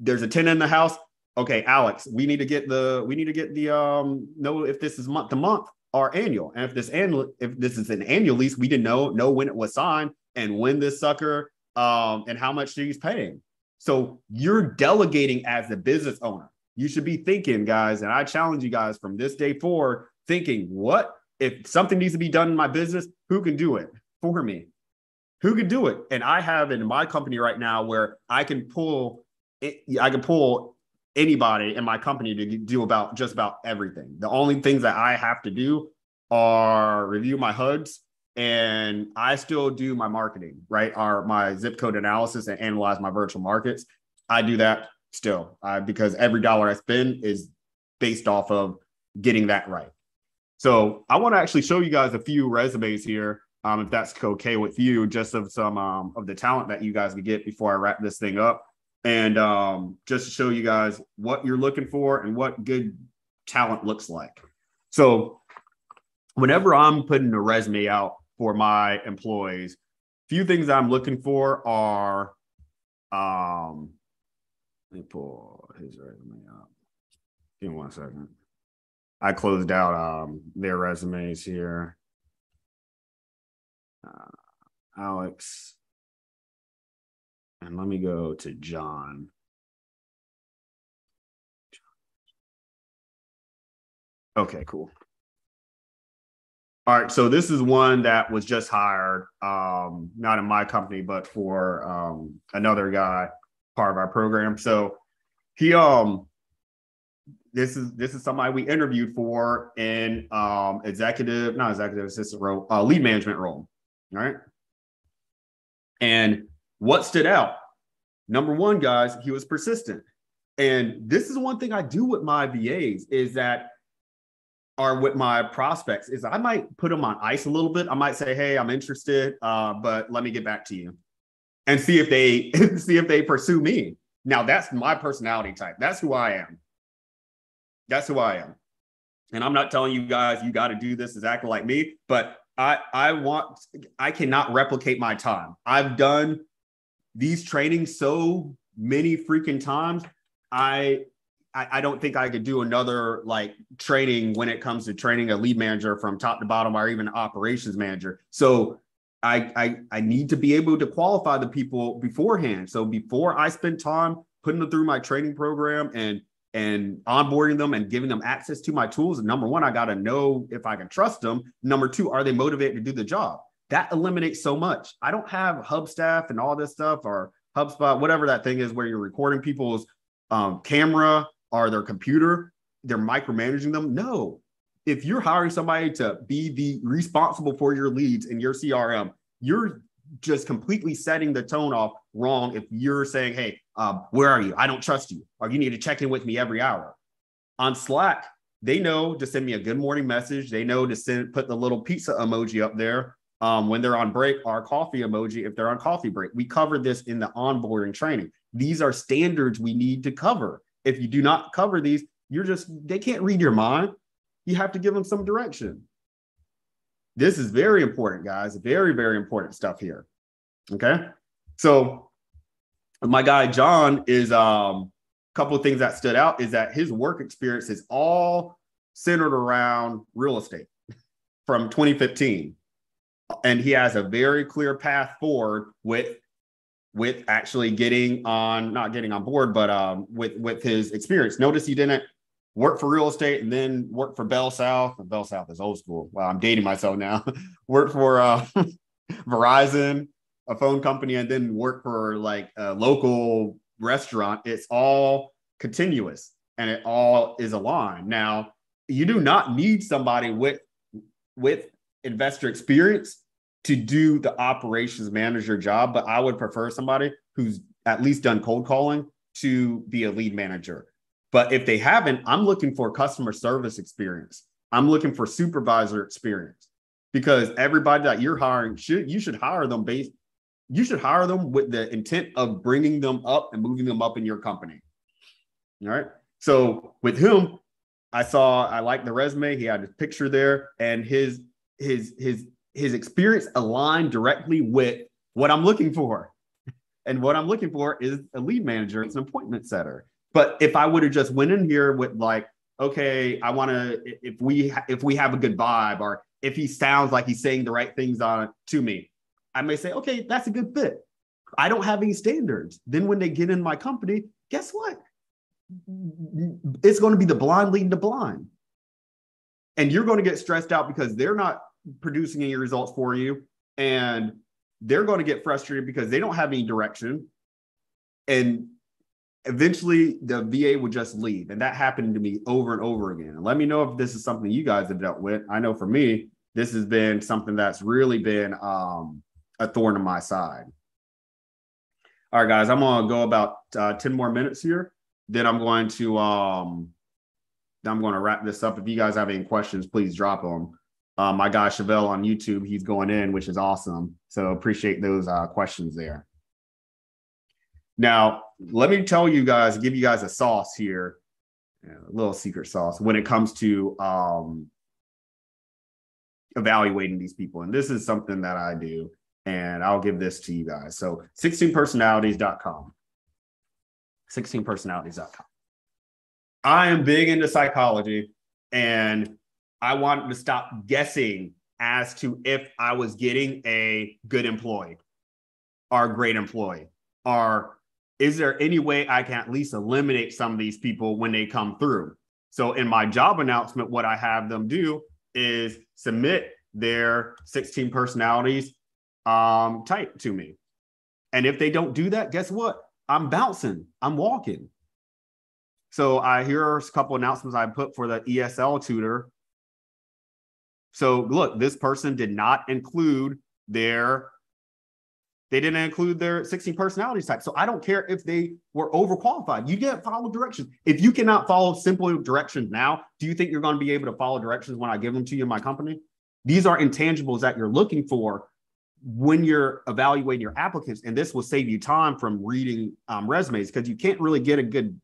there's a 10 in the house. Okay, Alex, we need to get the we need to get the um know if this is month to month or annual. And if this annual if this is an annual lease, we didn't know know when it was signed and when this sucker um and how much he's paying. So you're delegating as the business owner. You should be thinking, guys, and I challenge you guys from this day forward, thinking, what if something needs to be done in my business? Who can do it for me? Who can do it? And I have in my company right now where I can pull, I can pull anybody in my company to do about just about everything. The only things that I have to do are review my HUDs and I still do my marketing, right? Our my zip code analysis and analyze my virtual markets. I do that still uh, because every dollar I spend is based off of getting that right. So I want to actually show you guys a few resumes here, um, if that's okay with you, just of some um, of the talent that you guys can get before I wrap this thing up, and um, just to show you guys what you're looking for and what good talent looks like. So whenever I'm putting a resume out for my employees. Few things I'm looking for are um let me pull his resume up. Give me one second. I closed out um their resumes here. Uh, Alex. And let me go to John. Okay, cool. All right, so this is one that was just hired, um, not in my company, but for um, another guy, part of our program. So he, um, this is this is somebody we interviewed for in um, executive, not executive assistant role, uh, lead management role, right? And what stood out? Number one, guys, he was persistent, and this is one thing I do with my VAs is that are with my prospects is I might put them on ice a little bit. I might say, "Hey, I'm interested, uh, but let me get back to you," and see if they [LAUGHS] see if they pursue me. Now that's my personality type. That's who I am. That's who I am. And I'm not telling you guys you got to do this exactly like me, but I I want I cannot replicate my time. I've done these trainings so many freaking times. I I, don't think I could do another like training when it comes to training a lead manager from top to bottom or even operations manager. So I, I I need to be able to qualify the people beforehand. So before I spend time putting them through my training program and and onboarding them and giving them access to my tools. Number one, I got to know if I can trust them. Number two, are they motivated to do the job? That eliminates so much. I don't have Hubstaff and all this stuff or HubSpot, whatever that thing is where you're recording people's um, camera or their computer. They're micromanaging them. No, if you're hiring somebody to be the responsible for your leads in your CRM, you're just completely setting the tone off wrong if you're saying, hey, um, where are you? I don't trust you, or you need to check in with me every hour. On Slack, they know to send me a good morning message. They know to send put the little pizza emoji up there um, when they're on break, or coffee emoji if they're on coffee break. We covered this in the onboarding training. These are standards we need to cover. If you do not cover these, you're just they can't read your mind. You have to give them some direction. This is very important, guys. Very, very important stuff here. Okay. So my guy John is um a couple of things that stood out is that his work experience is all centered around real estate from 2015 and he has a very clear path forward with with actually getting on not getting on board but um with with his experience. Notice he didn't work for real estate and then work for bell south. Bell south is old school. Well i'm dating myself now. [LAUGHS] Work for uh [LAUGHS] verizon a phone company and then work for like a local restaurant, it's all continuous and it all is aligned. Now, you do not need somebody with with investor experience to do the operations manager job, but I would prefer somebody who's at least done cold calling to be a lead manager. But if they haven't, I'm looking for customer service experience. I'm looking for supervisor experience because everybody that you're hiring should you should hire them based you should hire them with the intent of bringing them up and moving them up in your company. All right. So with him, I saw I liked the resume. He had his picture there, and his his his his experience aligned directly with what I'm looking for. And what I'm looking for is a lead manager. It's an appointment setter. But if I would have just went in here with like, okay, I want to if we if we have a good vibe, or if he sounds like he's saying the right things on to me, I may say, okay, that's a good fit. I don't have any standards. Then when they get in my company, guess what? It's going to be the blind leading the blind. And you're going to get stressed out because they're not producing any results for you. And they're going to get frustrated because they don't have any direction. And eventually the VA would just leave. And that happened to me over and over again. And let me know if this is something you guys have dealt with. I know for me, this has been something that's really been um, a thorn in my side. All right, guys, I'm gonna go about uh, 10 more minutes here. Then I'm going to um I'm going to wrap this up. If you guys have any questions, please drop them. Um, my guy Chevelle on YouTube, he's going in, which is awesome. So appreciate those uh, questions there. Now, let me tell you guys, give you guys a sauce here, a little secret sauce when it comes to um, evaluating these people. And this is something that I do and I'll give this to you guys. So 16personalities.com. 16personalities.com. I am big into psychology and I wanted to stop guessing as to if I was getting a good employee or a great employee or is there any way I can at least eliminate some of these people when they come through? So in my job announcement, what I have them do is submit their 16 personalities um, type to me. And if they don't do that, guess what? I'm bouncing, I'm walking. So I hear a couple announcements I put for the ESL tutor. So look, this person did not include their they didn't include their 16 personalities type. So I don't care if they were overqualified. You can't follow directions. If you cannot follow simple directions now, do you think you're going to be able to follow directions when I give them to you in my company? These are intangibles that you're looking for when you're evaluating your applicants, and this will save you time from reading um, resumes because you can't really get a good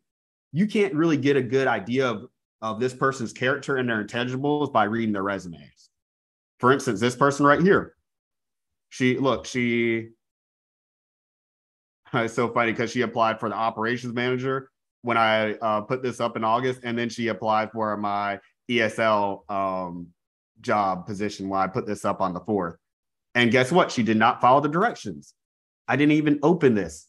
you can't really get a good idea of, of this person's character and their intangibles by reading their resumes. For instance, this person right here, she look, she [LAUGHS] it's so funny because she applied for the operations manager when I uh, put this up in August, and then she applied for my ESL um, job position when I put this up on the fourth. And guess what? She did not follow the directions. I didn't even open this.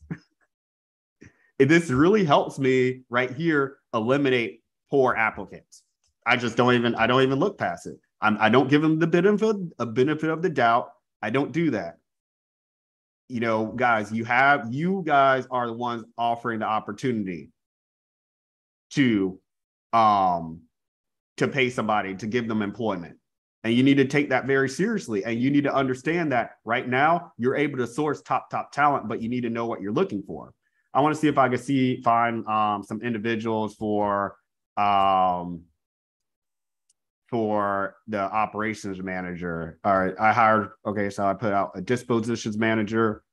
[LAUGHS] this really helps me right here eliminate poor applicants. I just don't even I don't even look past it. I'm, I don't give them the benefit a benefit of the doubt. I don't do that. You know, guys, you have you guys are the ones offering the opportunity to um to pay somebody to give them employment. And you need to take that very seriously. And you need to understand that right now you're able to source top, top talent, but you need to know what you're looking for. I want to see if I can see find um, some individuals for um, for the operations manager. All right, I hired. Okay, so I put out a dispositions manager,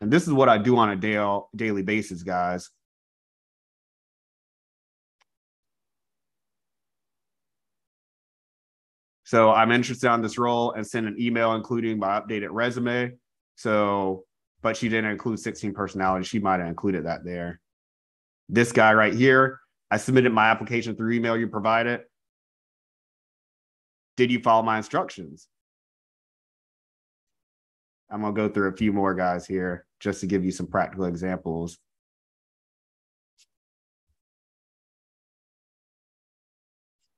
and this is what I do on a daily daily basis, guys. So I'm interested on this role and send an email including my updated resume. So, but she didn't include 16 personalities. She might have included that there. This guy right here, I submitted my application through email you provided. Did you follow my instructions? I'm going to go through a few more guys here just to give you some practical examples.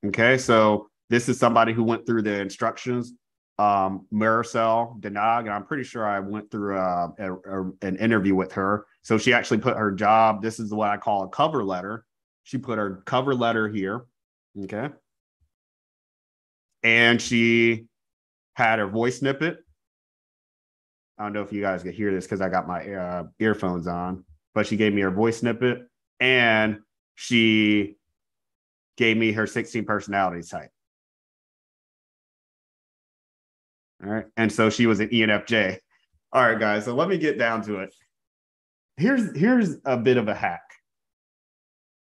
Okay, so this is somebody who went through the instructions. Um, Maricel Denag, and I'm pretty sure I went through uh, a, a, an interview with her. So she actually put her job. This is what I call a cover letter. She put her cover letter here. Okay. And she had her voice snippet. I don't know if you guys could hear this because I got my uh, earphones on, but she gave me her voice snippet and she gave me her 16 personality type. All right. And so she was an ENFJ. All right, guys. So let me get down to it. Here's here's a bit of a hack.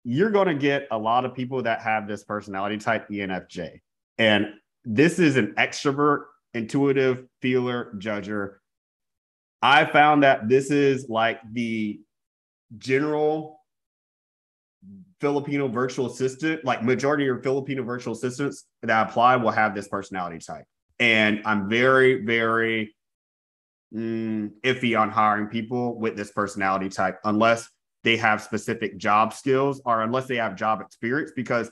You're going to get a lot of people that have this personality type ENFJ. And this is an extrovert, intuitive, feeler, judger. I found that this is like the general Filipino virtual assistant, like majority of Filipino virtual assistants that apply will have this personality type. And I'm very, very mm, iffy on hiring people with this personality type unless they have specific job skills or unless they have job experience, because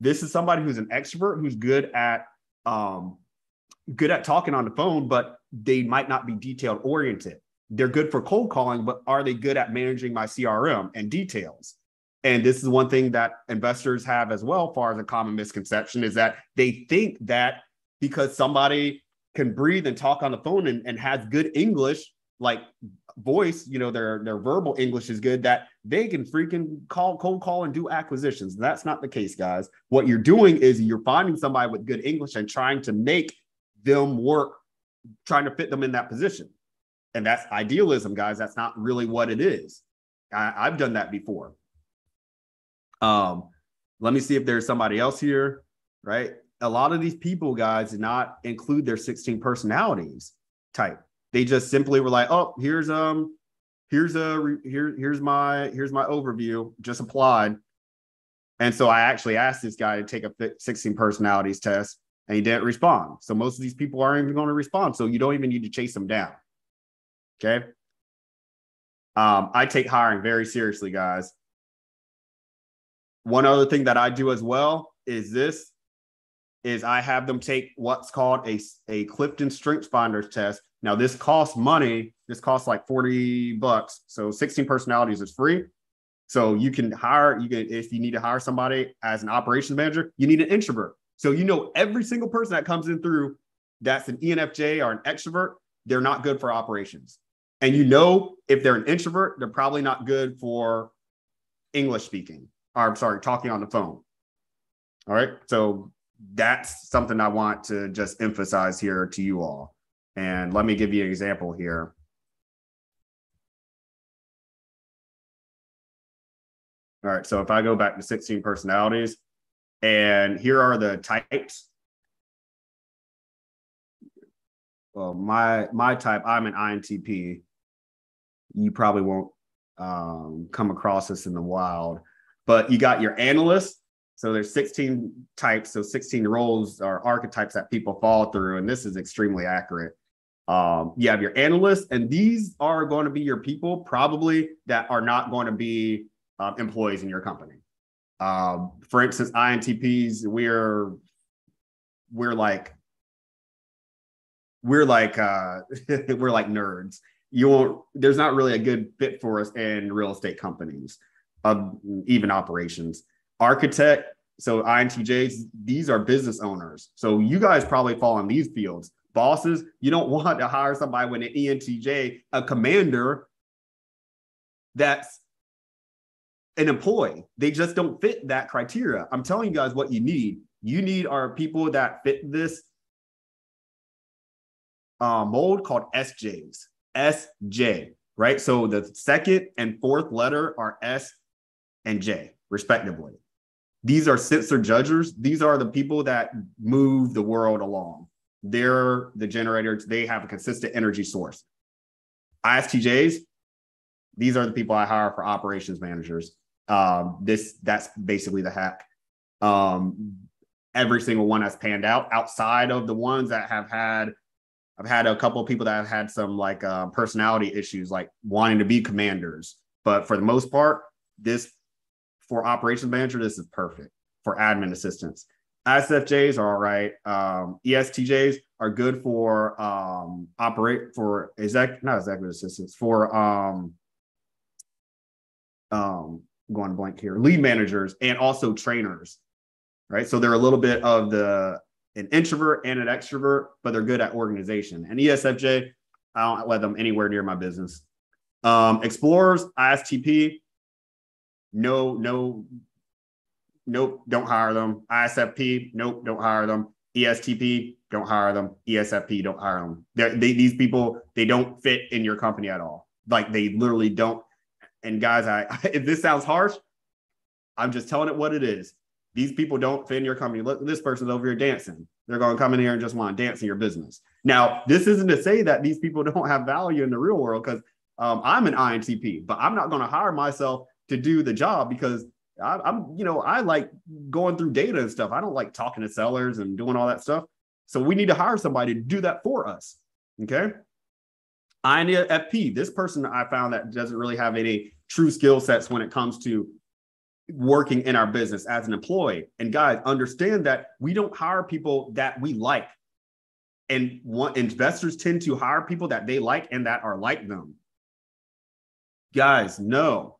this is somebody who's an extrovert who's good at um, good at talking on the phone, but they might not be detailed oriented. They're good for cold calling, but are they good at managing my CRM and details? And this is one thing that investors have as well, far as a common misconception, is that they think that because somebody can breathe and talk on the phone and, and has good English, like voice, you know, their their verbal English is good, that they can freaking call, cold call and do acquisitions. That's not the case, guys. What you're doing is you're finding somebody with good English and trying to make them work, trying to fit them in that position. And that's idealism, guys. That's not really what it is. I, I've done that before. Um, let me see if there's somebody else here, right? A lot of these people, guys, did not include their 16 personalities type. They just simply were like, oh, here's um, here's a here, here's my here's my overview, just applied. And so I actually asked this guy to take a 16 personalities test and he didn't respond. So most of these people aren't even going to respond. So you don't even need to chase them down. Okay. Um, I take hiring very seriously, guys. One other thing that I do as well is this is I have them take what's called a, a Clifton Strengths Finders test. Now, this costs money. This costs like 40 bucks. So 16 personalities is free. So you can hire, you can, if you need to hire somebody as an operations manager, you need an introvert. So you know every single person that comes in through that's an ENFJ or an extrovert, they're not good for operations. And you know if they're an introvert, they're probably not good for English speaking. Or I'm sorry, talking on the phone. All right. So that's something I want to just emphasize here to you all. And let me give you an example here. All right, so if I go back to 16 personalities, and here are the types. Well, my my type, I'm an INTP. You probably won't um, come across this in the wild, but you got your analyst, so there's 16 types, so 16 roles or archetypes that people fall through, and this is extremely accurate. Um, you have your analysts, and these are going to be your people probably that are not going to be uh, employees in your company. Um, for instance, INTPs, we're we're like we're like uh, [LAUGHS] we're like nerds. You won't. There's not really a good fit for us in real estate companies, uh, even operations. Architect, so INTJs, these are business owners. So you guys probably fall in these fields. Bosses, you don't [LAUGHS] want to hire somebody with an ENTJ, a commander that's an employee. They just don't fit that criteria. I'm telling you guys what you need. You need are people that fit this uh, mold called SJs. SJ, right? So the second and fourth letter are S and J, respectively. These are sensor judges. These are the people that move the world along. They're the generators. They have a consistent energy source. ISTJs, these are the people I hire for operations managers. Um, this that's basically the hack. Um, every single one has panned out outside of the ones that have had I've had a couple of people that have had some like uh, personality issues, like wanting to be commanders. But for the most part, this for operations manager, this is perfect for admin assistants. ISFJs are all right. Um, ESTJs are good for um, operate for exec not executive assistants for um, um, going blank here lead managers and also trainers, right? So they're a little bit of the an introvert and an extrovert, but they're good at organization. And ESFJ, I don't let them anywhere near my business. Um, explorers, ISTP, no, no, nope, don't hire them. ISFP, nope, don't hire them. ESTP, don't hire them. ESFP, don't hire them. They, these people, they don't fit in your company at all. Like they literally don't. And guys, I [LAUGHS] if this sounds harsh, I'm just telling it what it is. These people don't fit in your company. Look, this person's over here dancing. They're going to come in here and just want to dance in your business. Now, this isn't to say that these people [LAUGHS] don't have value in the real world because um, I'm an INTP, but I'm not going to hire myself to do the job because I, I'm, you know, I like going through data and stuff. I don't like talking to sellers and doing all that stuff. So we need to hire somebody to do that for us. Okay. INFP, this person I found that doesn't really have any true skill sets when it comes to working in our business as an employee. And guys, understand that we don't hire people that we like. And what investors tend to hire people that they like and that are like them. Guys, no,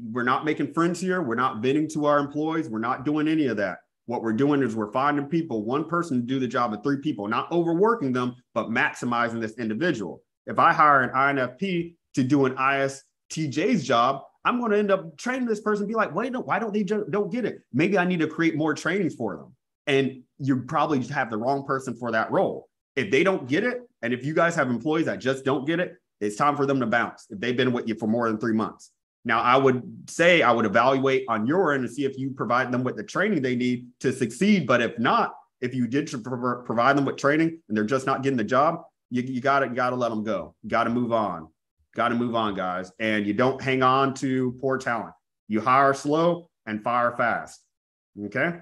we're not making friends here. We're not bidding to our employees. We're not doing any of that. What we're doing is we're finding people, one person to do the job of three people, not overworking them, but maximizing this individual. If I hire an INFP to do an ISTJ's job, I'm going to end up training this person. Be like, why don't why don't they don't get it? Maybe I need to create more trainings for them. And you probably have the wrong person for that role. If they don't get it, and if you guys have employees that just don't get it, it's time for them to bounce. If they've been with you for more than three months, now, I would say I would evaluate on your end and see if you provide them with the training they need to succeed. But if not, if you did provide them with training and they're just not getting the job, you, you gotta you gotta let them go. Gotta move on. Got to move on, guys. And you don't hang on to poor talent. You hire slow and fire fast. Okay.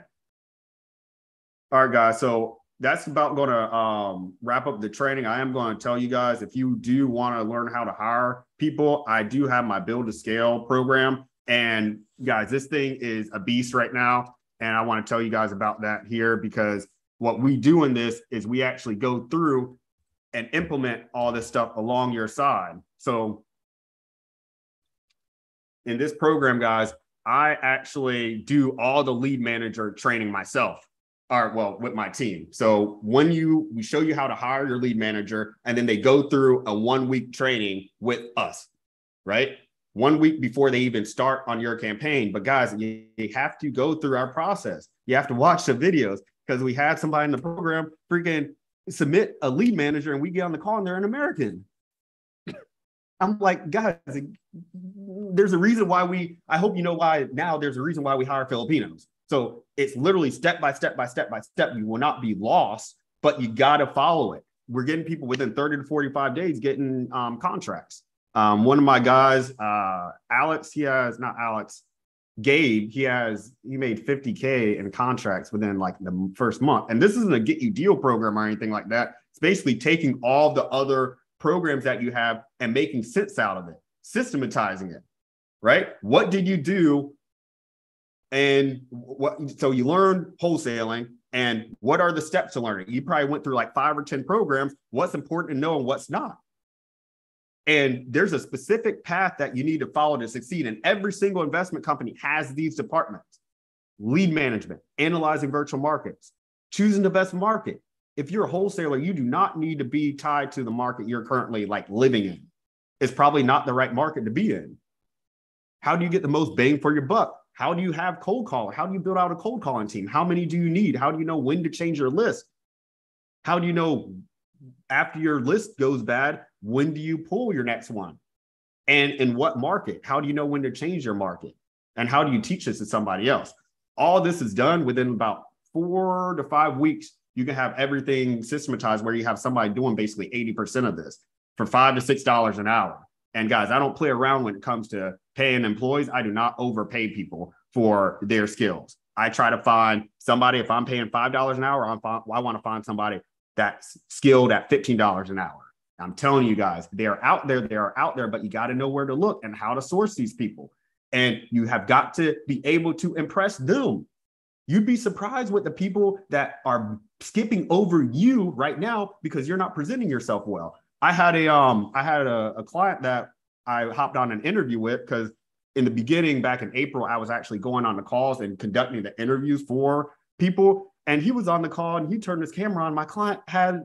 All right, guys. So that's about going to um, wrap up the training. I am going to tell you guys if you do want to learn how to hire people, I do have my build to scale program. And guys, this thing is a beast right now. And I want to tell you guys about that here because what we do in this is we actually go through and implement all this stuff along your side. So in this program, guys, I actually do all the lead manager training myself or well with my team. So when you we show you how to hire your lead manager and then they go through a one week training with us right? One week before they even start on your campaign. But guys you, you have to go through our process. You have to watch the videos because we had somebody in the program freaking submit a lead manager and we get on the call and they're an american. [COUGHS] I'm like guys there's a reason why we i hope you know why now there's a reason why we hire filipinos so it's literally step by step by step by step. You will not be lost, but you got to follow it. We're getting people within 30 to 45 days getting um, contracts. Um, one of my guys, uh, Alex, he has not Alex, Gabe, he has he made 50k in contracts within like the first month. And this isn't a get you deal program or anything like that. It's basically taking all the other programs that you have and making sense out of it, systematizing it. right? What did you do? And what so you learn wholesaling and what are the steps to learning? You probably went through like five or 10 programs. What's important to know and what's not? And there's a specific path that you need to follow to succeed. And every single investment company has these departments lead management, analyzing virtual markets, choosing the best market. If you're a wholesaler, you do not need to be tied to the market you're currently like living in. It's probably not the right market to be in. How do you get the most bang for your buck? How do you have cold call? How do you build out a cold calling team? How many do you need? How do you know when to change your list? How do you know after your list goes bad, when do you pull your next one? And in what market? How do you know when to change your market? And how do you teach this to somebody else? All this is done within about four to five weeks. You can have everything systematized where you have somebody doing basically 80% of this for five to six dollars an hour. And guys, I don't play around when it comes to paying employees. I do not overpay people for their skills. I try to find somebody, if I'm paying $5 an hour, I'm, I want to find somebody that's skilled at $15 an hour. I'm telling you guys, they are out there. They are out there, but you got to know where to look and how to source these people. And you have got to be able to impress them. You'd be surprised with the people that are skipping over you right now because you're not presenting yourself well. I had a um I had a, a client that I hopped on an interview with because in the beginning back in April I was actually going on the calls and conducting the interviews for people and he was on the call and he turned his camera on. My client had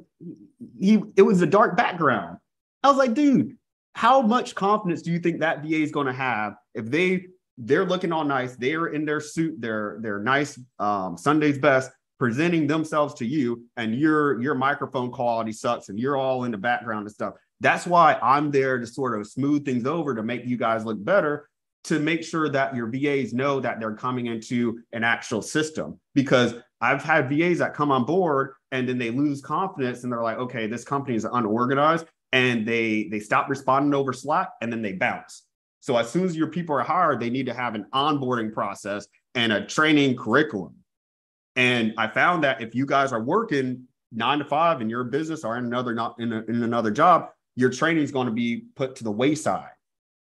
he it was a dark background. I was like, dude, how much confidence do you think that VA is going to have if they they're looking all nice, they're in their suit, they're they're nice um, Sunday's best, presenting themselves to you, and your your microphone quality sucks, and you're all in the background and stuff. That's why I'm there to sort of smooth things over to make you guys look better to make sure that your VAs know that they're coming into an actual system because I've had VAs that come on board and then they lose confidence and they're like, okay, this company is unorganized and they they stop responding over Slack and then they bounce. So as soon as your people are hired, they need to have an onboarding process and a training curriculum. And I found that if you guys are working nine to five in your business or in another not in, a, in another job, your training is going to be put to the wayside.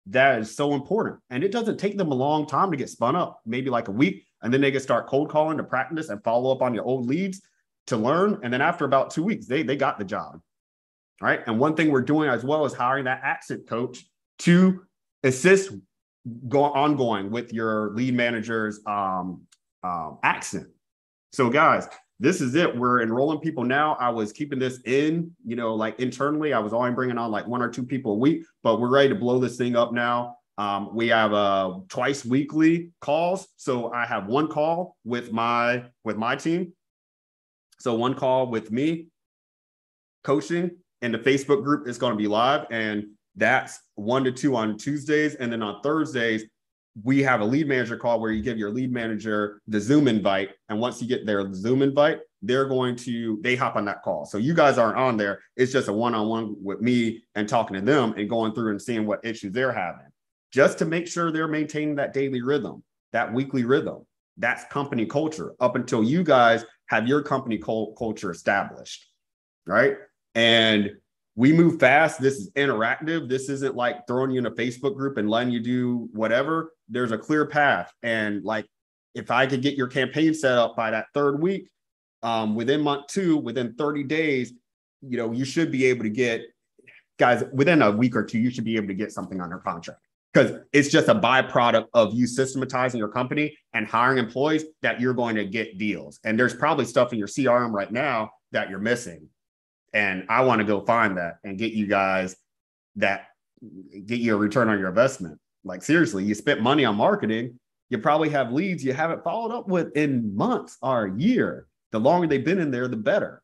That is so important. And it doesn't take them a long time to get spun up, maybe like a week. And then they can start cold calling to practice and follow up on your old leads to learn. And then after about two weeks, they, they got the job. All right. And one thing we're doing as well is hiring that accent coach to assist go ongoing with your lead manager's um, um, accent. So, guys, this is it. We're enrolling people now. I was keeping this in, you know, like internally. I was only bringing on like one or two people a week, but we're ready to blow this thing up now. Um, we have uh, twice weekly calls. So I have one call with my with my team. So one call with me coaching, and the Facebook group is going to be live, and that's one to two on Tuesdays, and then on Thursdays we have a lead manager call where you give your lead manager the Zoom invite, and once you get their Zoom invite, they're going to they hop on that call. So you guys aren't on there. It's just a one-on-one with me and talking to them and going through and seeing what issues they're having just to make sure they're maintaining that daily rhythm, that weekly rhythm. That's company culture up until you guys have your company culture established, right? And we move fast. This is interactive. This isn't like throwing you in a Facebook group and letting you do whatever. There's a clear path. And like, if I could get your campaign set up by that third week, um, within month two, within 30 days, you know, you should be able to get guys within a week or two, you should be able to get something under contract because it's just a byproduct of you systematizing your company and hiring employees that you're going to get deals. And there's probably stuff in your CRM right now that you're missing. And I want to go find that and get you guys that get you a return on your investment. Like seriously, you spent money on marketing, you probably have leads you haven't followed up with in months or a year. The longer they've been in there, the better.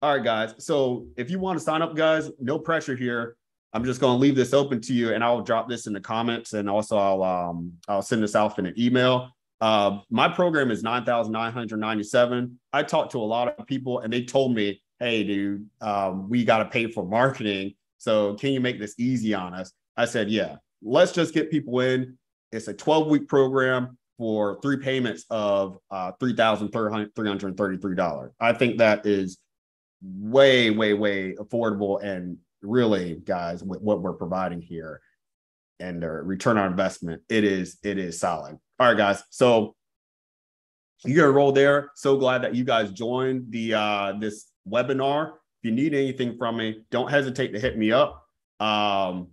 All right, guys. So if you want to sign up, guys, no pressure here. I'm just going to leave this open to you, and I'll drop this in the comments, and also I'll um, I'll send this out in an email. Uh, my program is nine thousand nine hundred ninety-seven. I talked to a lot of people, and they told me, "Hey, dude, um, we got to pay for marketing. So can you make this easy on us?" I said, "Yeah, let's just get people in. It's a 12-week program for three payments of uh, three thousand three hundred thirty-three dollars. I think that is way, way, way affordable and really, guys, with what we're providing here. and their return on investment, it is it is solid. All right, guys. So you got to roll there. So glad that you guys joined the uh this webinar. If you need anything from me, don't hesitate to hit me up. Um,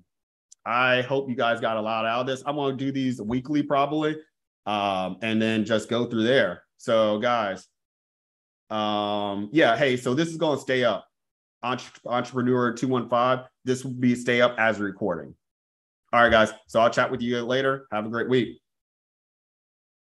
I hope you guys got a lot out of this. I'm going to do these weekly probably, um, and then just go through there. So, guys, um, yeah, hey, so this is going to stay up. Entrepreneur 215, this will be stay up as a recording. All right, guys. So I'll chat with you later. Have a great week.